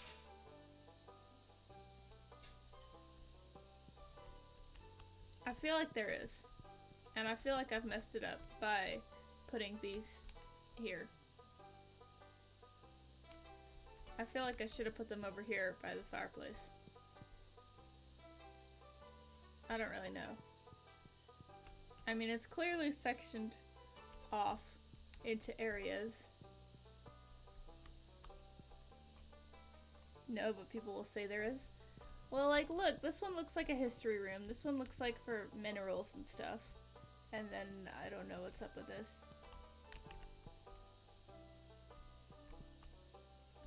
I feel like there is. And I feel like I've messed it up by putting these here. I feel like I should have put them over here by the fireplace. I don't really know. I mean, it's clearly sectioned off into areas. No, but people will say there is. Well, like, look, this one looks like a history room. This one looks like for minerals and stuff. And then, I don't know what's up with this.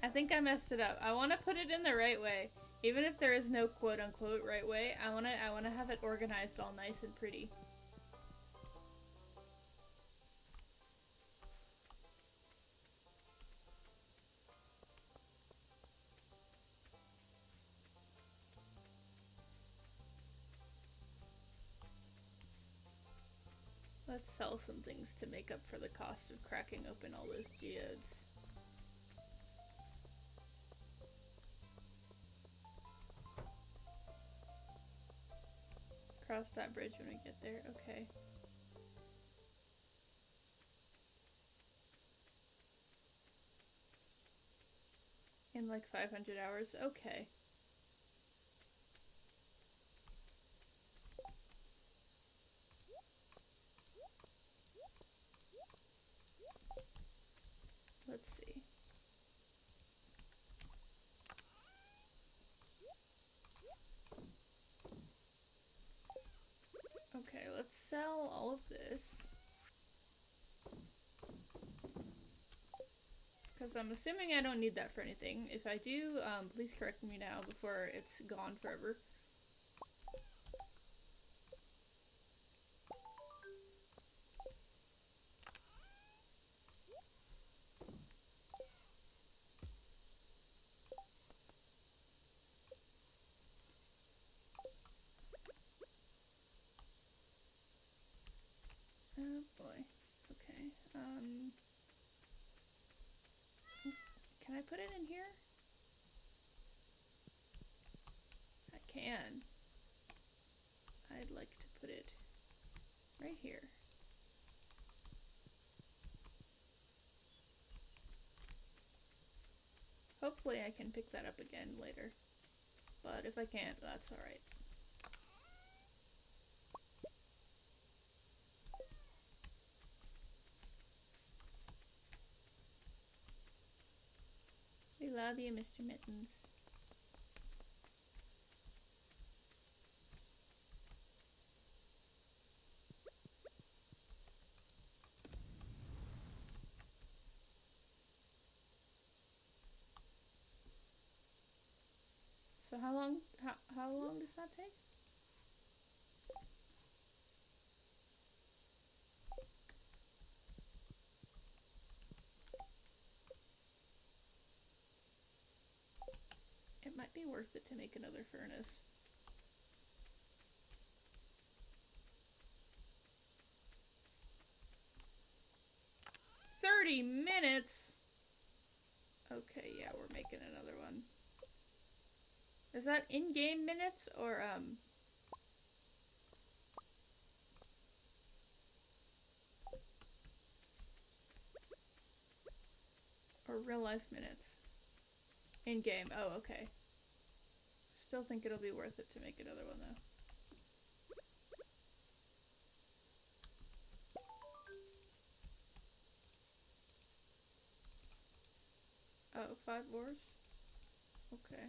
I think I messed it up. I want to put it in the right way. Even if there is no quote-unquote right way, I want to I want to have it organized all nice and pretty. Sell some things to make up for the cost of cracking open all those geodes. Cross that bridge when we get there, okay. In like 500 hours, okay. Let's see. Okay, let's sell all of this. Because I'm assuming I don't need that for anything. If I do, um, please correct me now before it's gone forever. I put it in here? I can. I'd like to put it right here. Hopefully I can pick that up again later. But if I can't, that's alright. Love you, Mr. Mittens. So how long how how long does that take? Be worth it to make another furnace. Thirty minutes? Okay, yeah, we're making another one. Is that in-game minutes or um or real life minutes? In game. Oh, okay. Still think it'll be worth it to make another one though. Oh, five wars? Okay.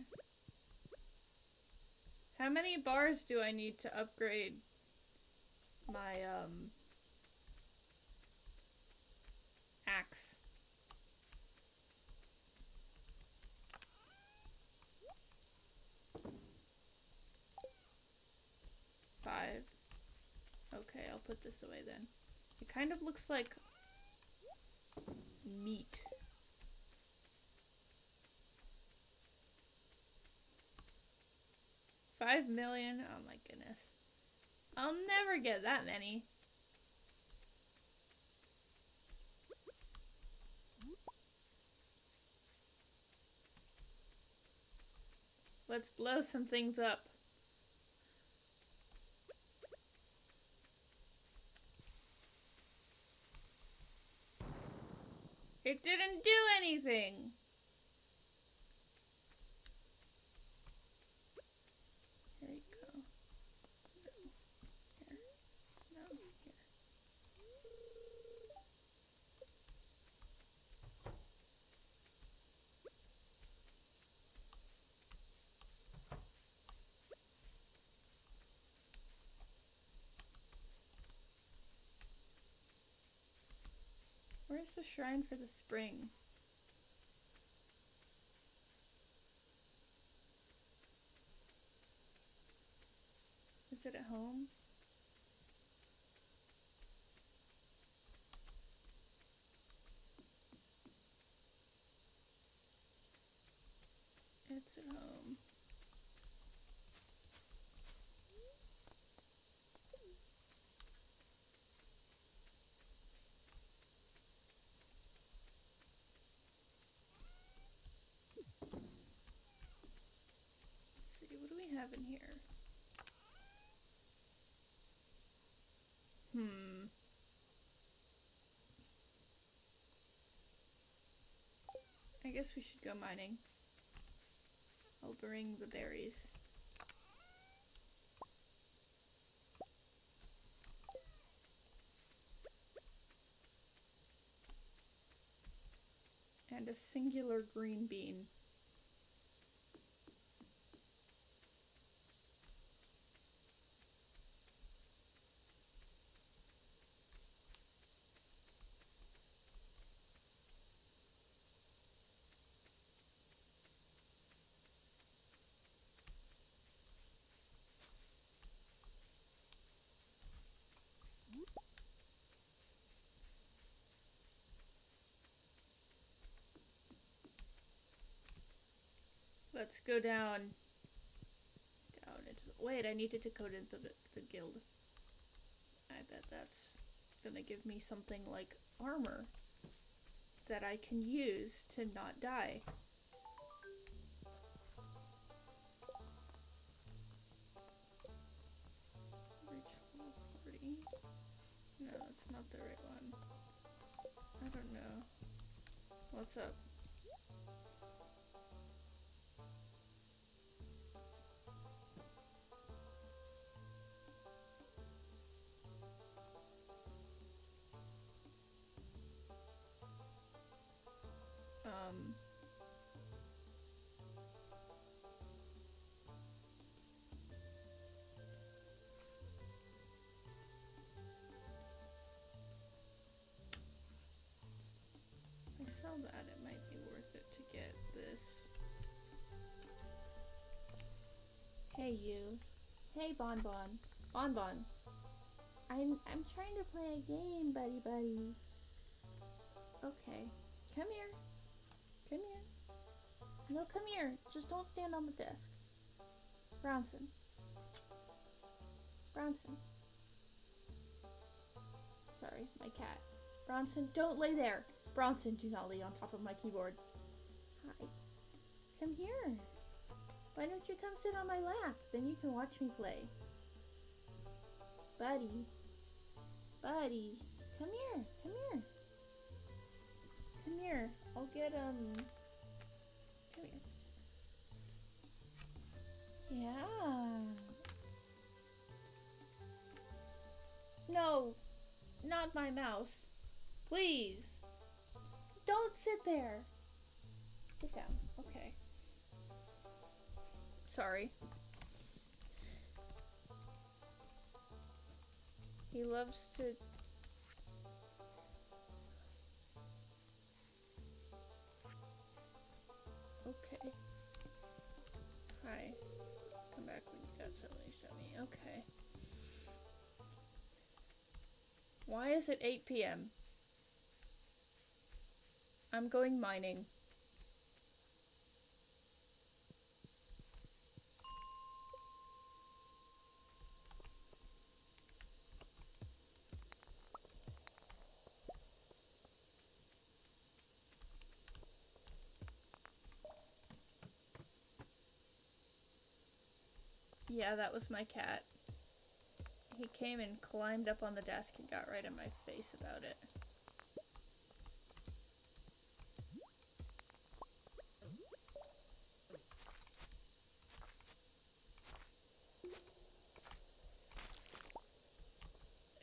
How many bars do I need to upgrade my, um, axe? Five. Okay, I'll put this away then. It kind of looks like meat. Five million? Oh my goodness. I'll never get that many. Let's blow some things up. It didn't do anything. Here you go. No. Here. No. Here. Where's the shrine for the spring? Is it at home? It's at home. Let's see, what do we have in here? Hmm. I guess we should go mining. I'll bring the berries. And a singular green bean. Let's go down. Down into the. Wait, I needed to code into the, the guild. I bet that's gonna give me something like armor that I can use to not die. Reach level 40. No, that's not the right one. I don't know. What's up? Sell uh, that, it might be worth it to get this. Hey you. Hey Bon Bon. Bon Bon. I'm I'm trying to play a game, buddy buddy. Okay. Come here. Come here. No, come here. Just don't stand on the desk. Bronson. Bronson. Sorry, my cat. Bronson, don't lay there. Bronson, do not lay on top of my keyboard. Hi. Come here. Why don't you come sit on my lap? Then you can watch me play. Buddy. Buddy. Come here. Come here. Come here. I'll get, um... Come here. Yeah. No. Not my mouse. Please. Don't sit there. Get down. Okay. Sorry. He loves to Okay. Hi. Come back when you got something to me. Okay. Why is it 8 p.m.? I'm going mining. Yeah, that was my cat. He came and climbed up on the desk and got right in my face about it.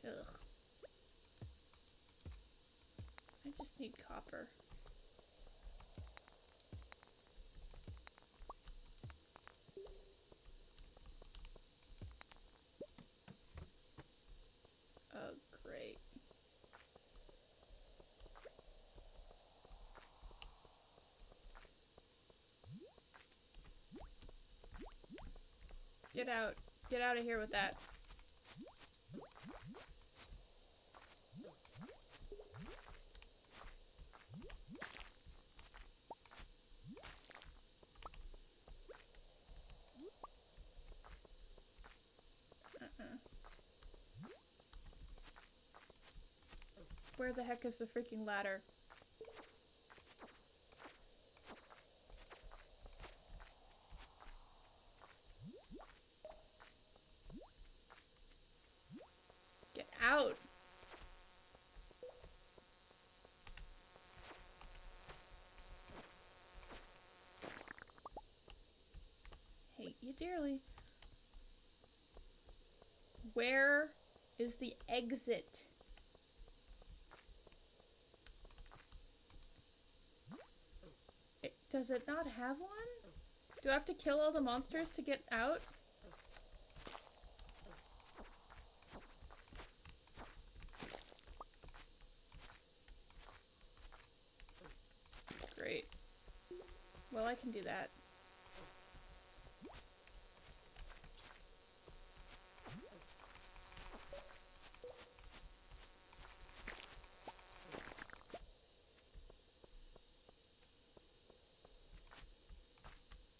Ugh. I just need copper. Oh, great. Get out. Get out of here with that. Where the heck is the freaking ladder? Get out! Hate you dearly. Where is the exit? It, does it not have one? Do I have to kill all the monsters to get out? Great. Well, I can do that.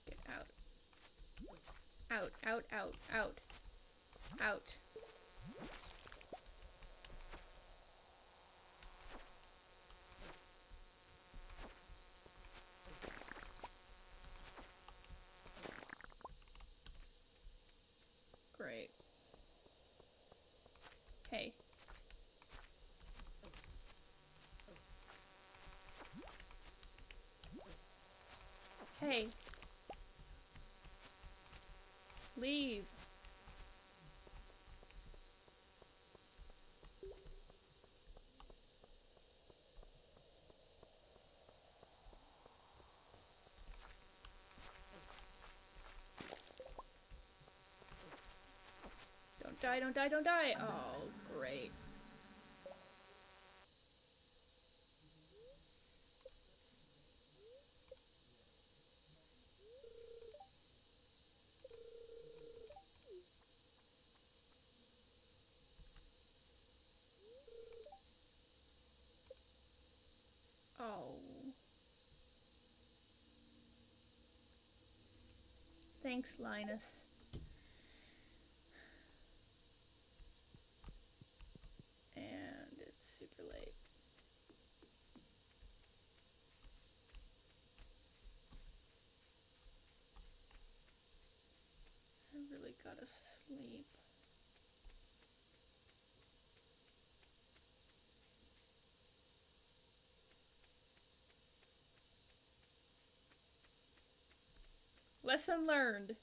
Get Out, out, out. Great. Hey. Hey. Leave. Don't die, don't die, don't die! Oh, great. Oh. Thanks, Linus. And late. I really gotta sleep. Lesson learned.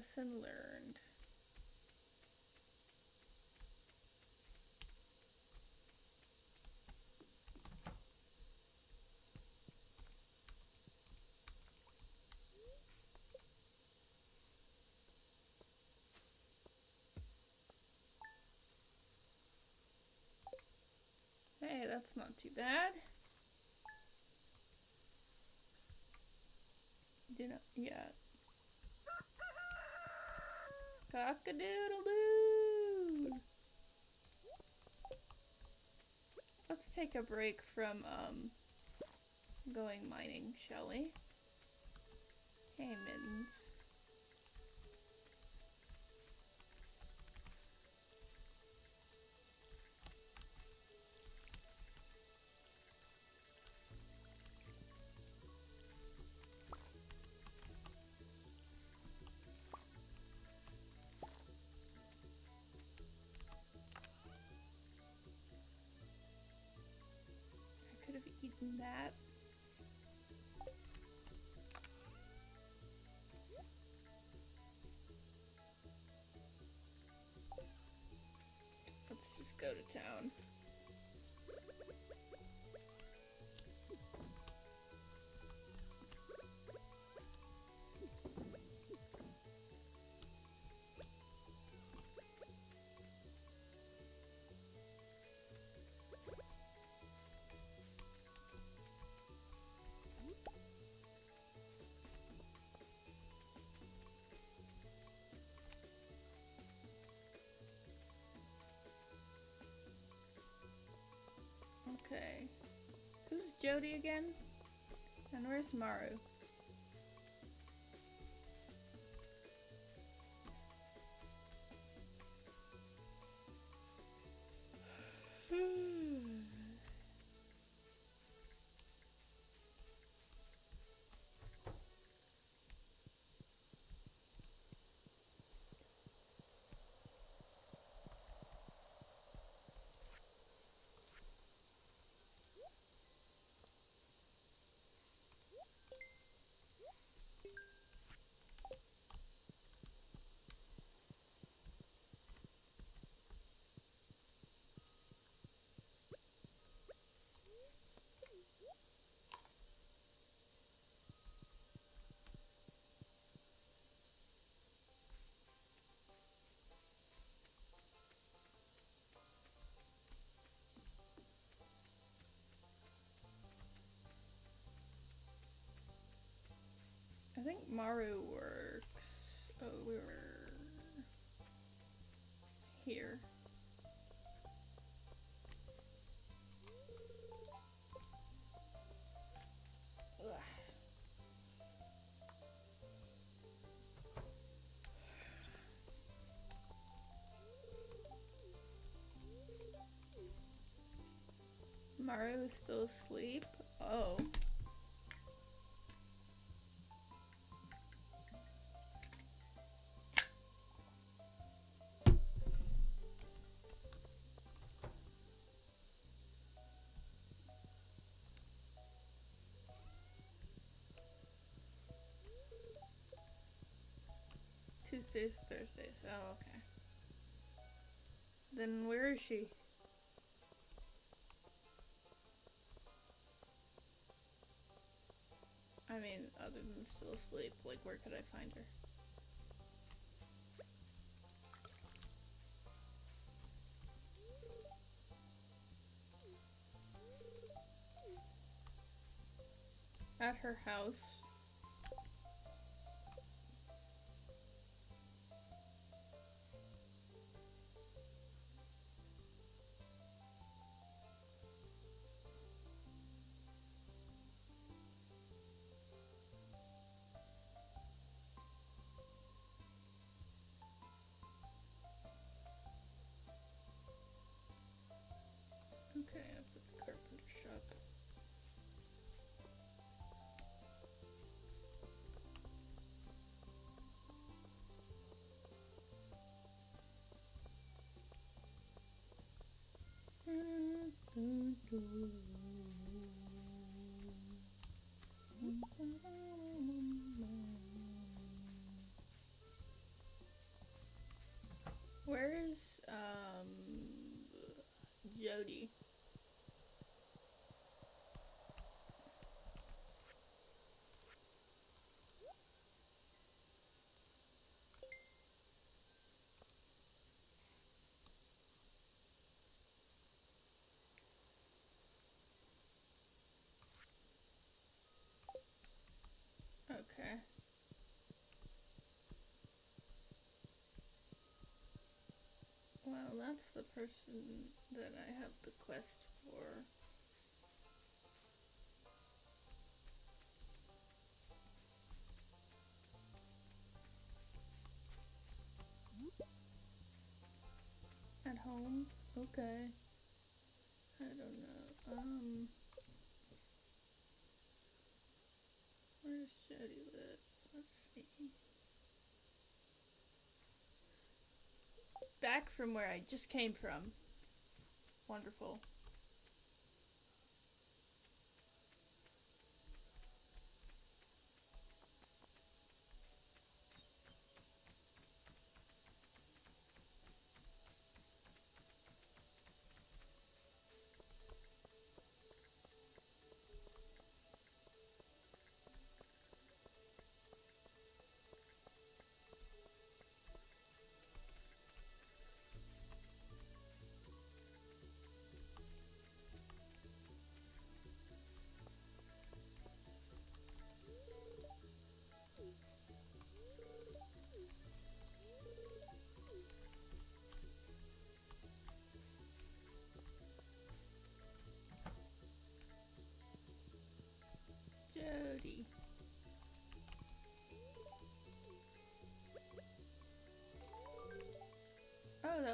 Lesson learned. Hey, that's not too bad. Do not, yeah. Cock-a-doodle-doo! Let's take a break from, um, going mining, shall we? Hey, Mittens. That. Let's just go to town. Jodi again? And where's Maru? I think Maru works over here. Ugh. Maru is still asleep? Oh. Tuesdays, Thursdays. Oh, okay. Then where is she? I mean, other than still asleep, like where could I find her? At her house. Where that's the person that I have the quest for. At home? Okay. I don't know. Um. Where's Jodi live? Let's see. Back from where I just came from. Wonderful.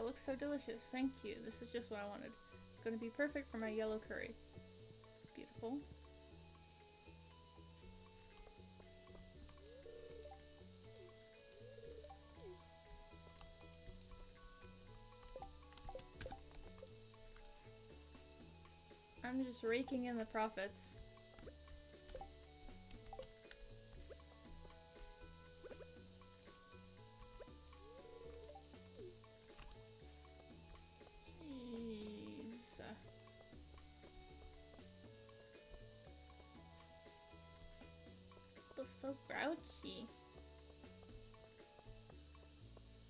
Looks so delicious. Thank you. This is just what I wanted. It's going to be perfect for my yellow curry. Beautiful. I'm just raking in the profits. Grouchy.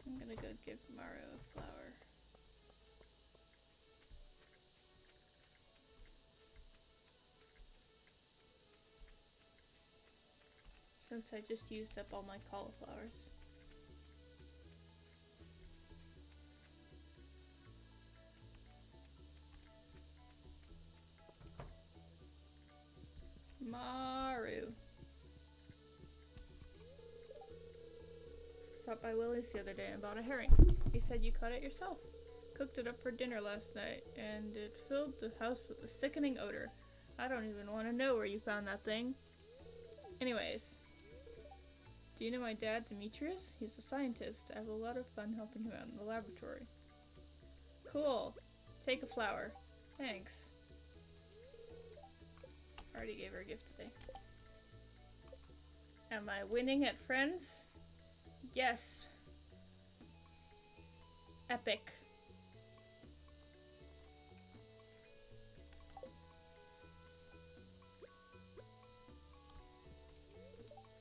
I'm gonna go give Maru a flower. Since I just used up all my cauliflowers. Stopped by Willy's the other day and bought a herring. He said you caught it yourself. cooked it up for dinner last night, and it filled the house with a sickening odor. I don't even want to know where you found that thing. Anyways, do you know my dad, Demetrius? He's a scientist. I have a lot of fun helping him out in the laboratory. Cool. Take a flower. Thanks. Already gave her a gift today. Am I winning at friends? Yes. Epic.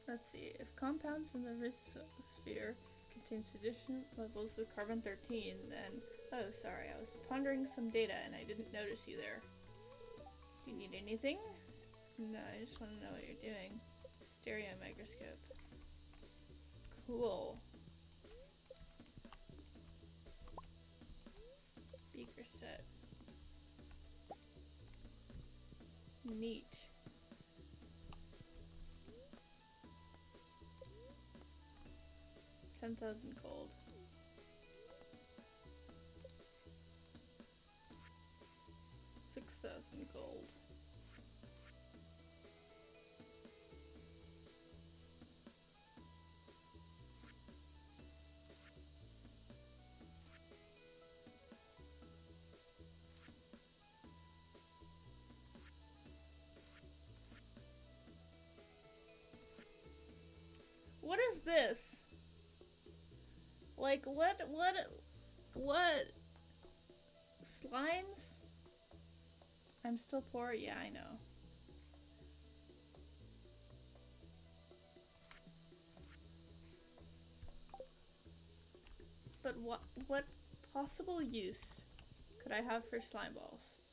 Let's see. If compounds in the rhizosphere contain sedition levels of carbon-13, then... Oh, sorry. I was pondering some data and I didn't notice you there. Do you need anything? No, I just want to know what you're doing. Stereo microscope. Cool. Beaker set. Neat. Ten thousand gold. Six thousand gold. This? Like, what, what, what? Slimes? I'm still poor? Yeah, I know. But what, what possible use could I have for slime balls?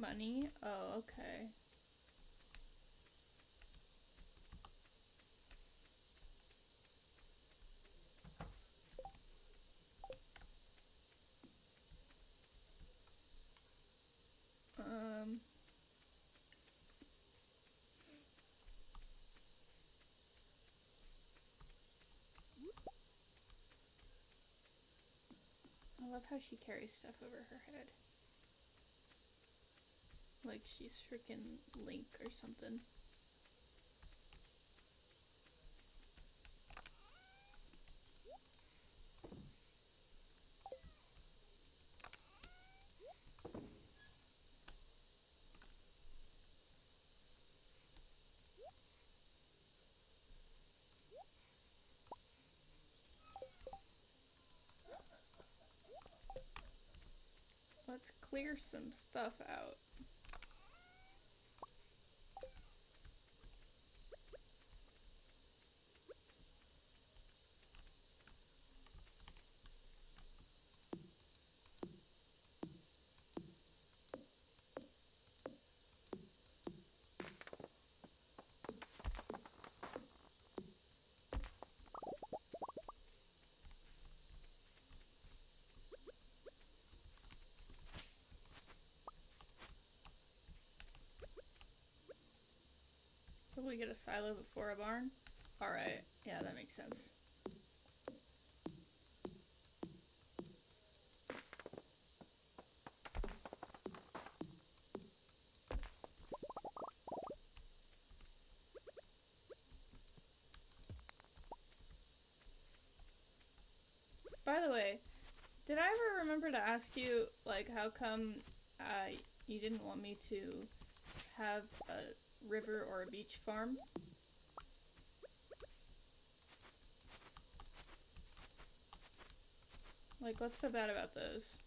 Money? Oh, okay. Um... I love how she carries stuff over her head. Like she's freaking Link or something. Let's clear some stuff out. Probably get a silo before a barn. Alright, yeah, that makes sense. By the way, did I ever remember to ask you, like, how come uh, you didn't want me to have a river or a beach farm? Like, what's so bad about those?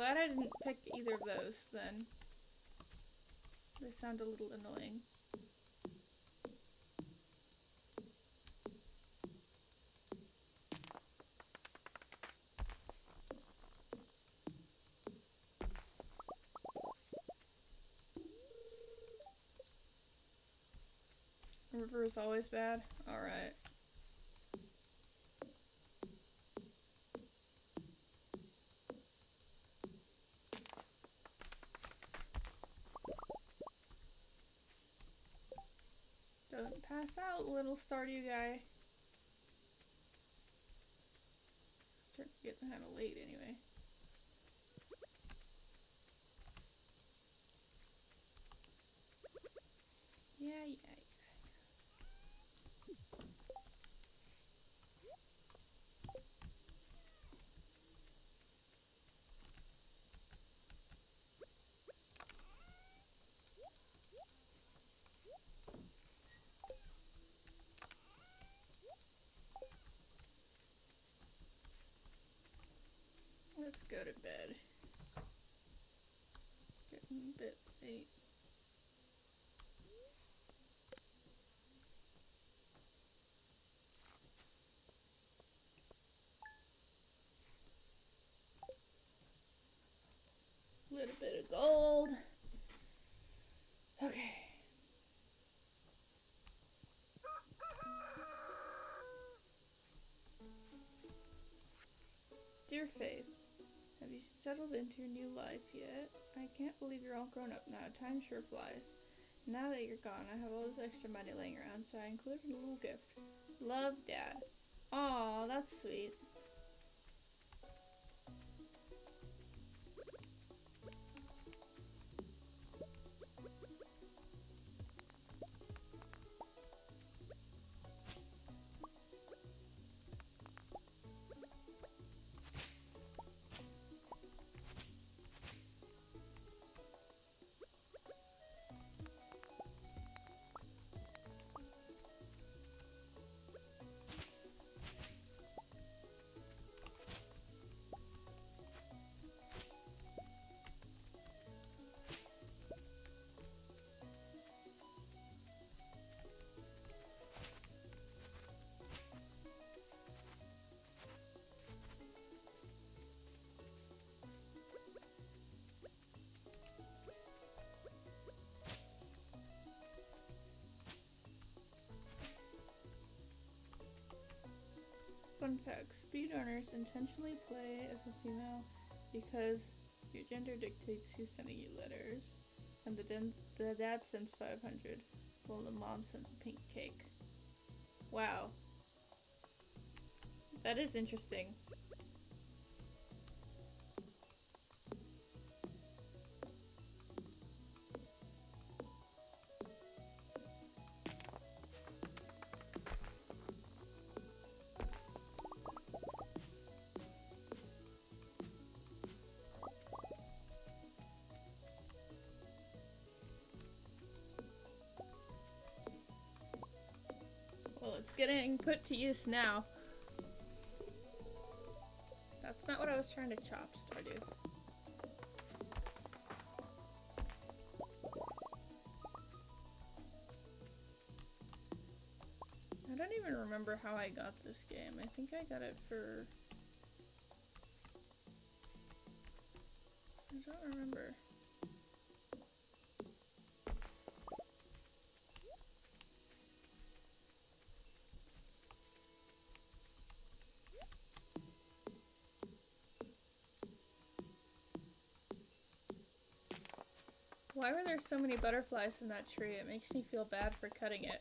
Glad I didn't pick either of those then. They sound a little annoying. River is always bad? Alright. Out, little Stardew guy. Starting to get kind of late anyway. Yeah, yeah, yeah. Let's go to bed. Getting a bit late. Little bit of gold. Okay. Dear Faith, settled into your new life yet? I can't believe you're all grown up now. Time sure flies. Now that you're gone, I have all this extra money laying around, so I included a little gift. Love, Dad. Aw, that's sweet. Fun fact speedrunners intentionally play as a female because your gender dictates who's sending you letters. And the, den- the dad sends 500, while the mom sends a pink cake. Wow. That is interesting. Put to use now. That's not what I was trying to chop, Stardew. I don't even remember how I got this game. I think I got it for... I don't remember. Why were there so many butterflies in that tree? It makes me feel bad for cutting it.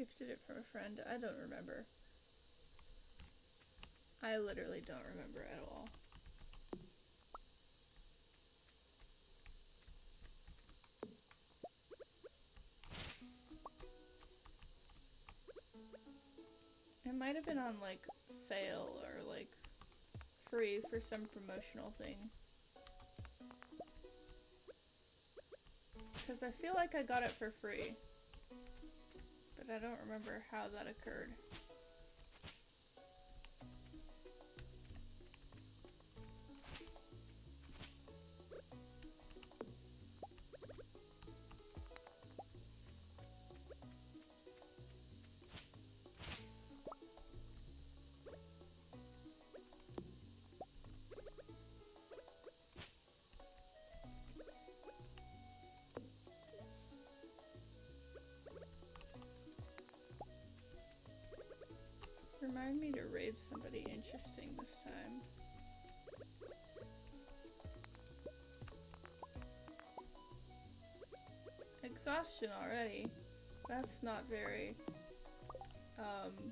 Gifted it from a friend. I don't remember. I literally don't remember at all. It might have been on like sale or like free for some promotional thing. Because I feel like I got it for free. I don't remember how that occurred. Remind me to raid somebody interesting this time. Exhaustion already. That's not very, um...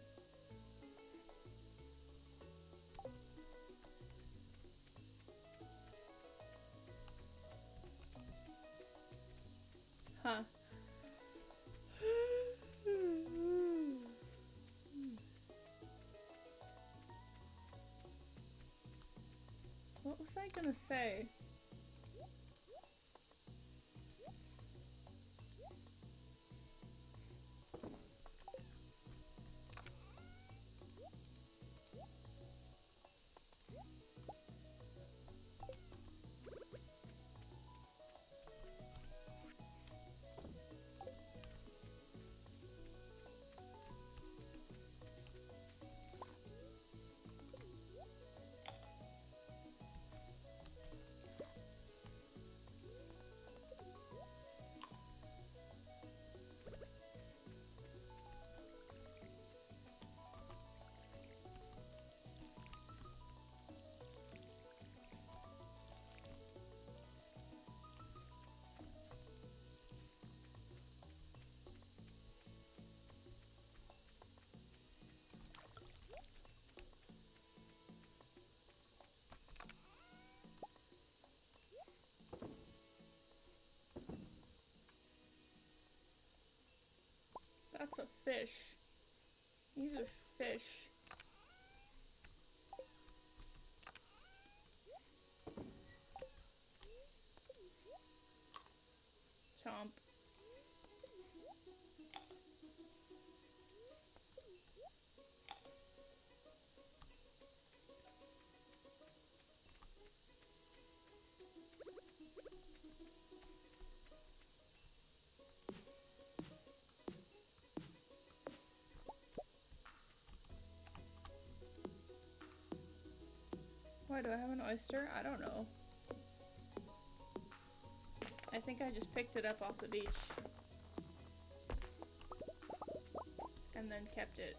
gonna say? That's a fish. These are fish. Why do I have an oyster? I don't know. I think I just picked it up off the beach. And then kept it.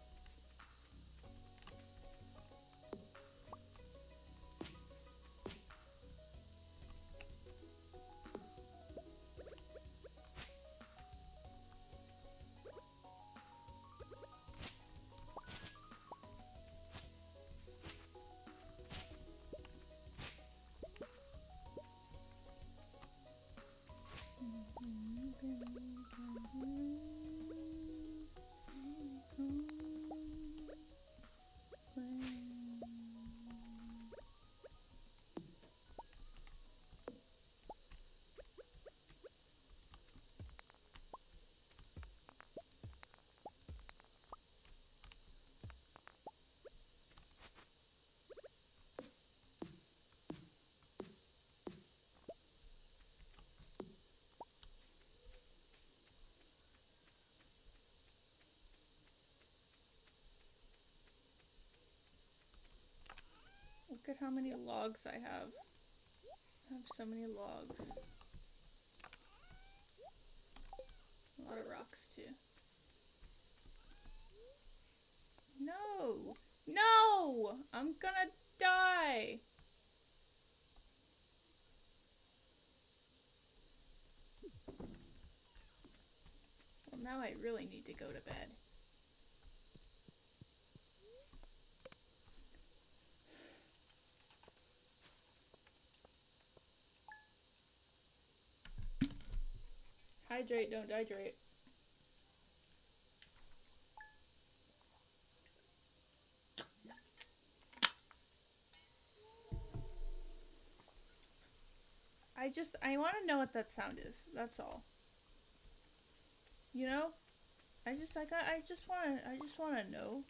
Look at how many logs I have. I have so many logs. A lot of rocks too. No! No! I'm gonna die! Well, now I really need to go to bed. Hydrate, don't hydrate. I just, I want to know what that sound is. That's all. You know? I just, I got, I just want to, I just want to know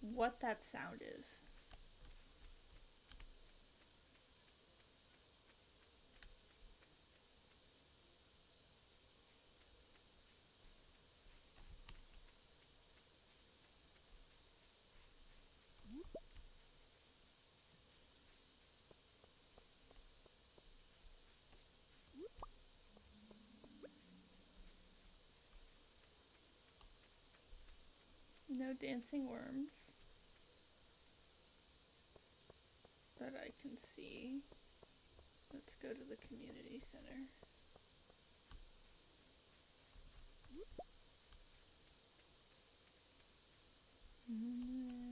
what that sound is. Dancing worms that I can see. Let's go to the community center. Memories,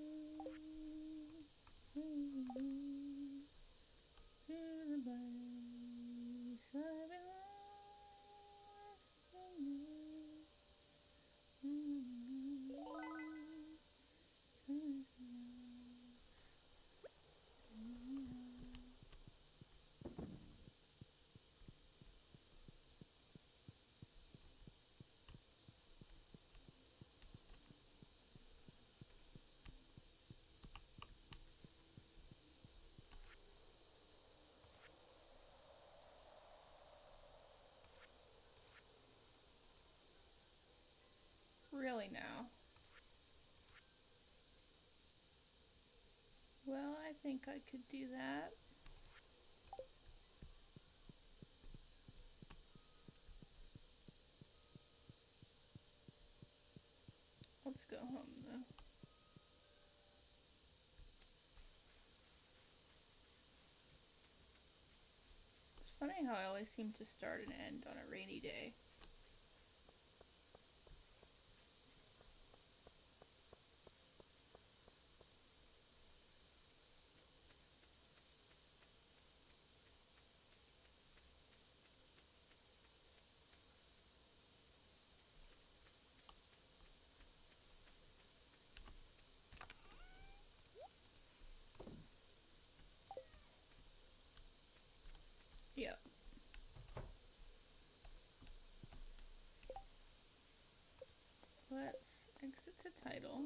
To the place I belong. Really now? Well, I think I could do that. Let's go home though. It's funny how I always seem to start and end on a rainy day. Exit to title.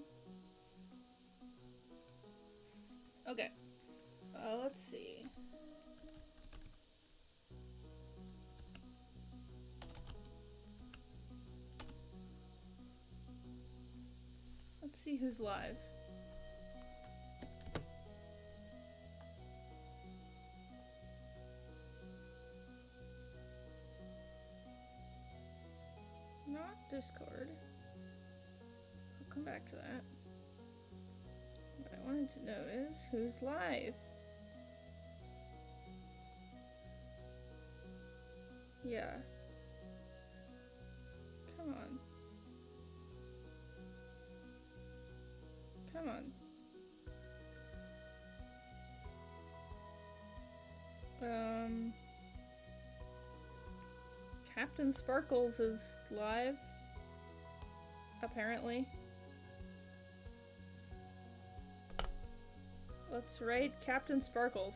Okay. Uh, let's see. Let's see who's live. Not Discord. To that. What I wanted to know is who's live. Yeah. Come on. Come on. Um. Captain Sparkles is live. Apparently. Let's raid Captain Sparkles.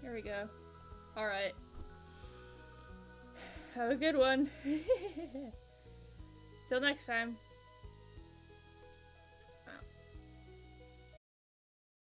Here we go. Alright. Have a good one. Till next time.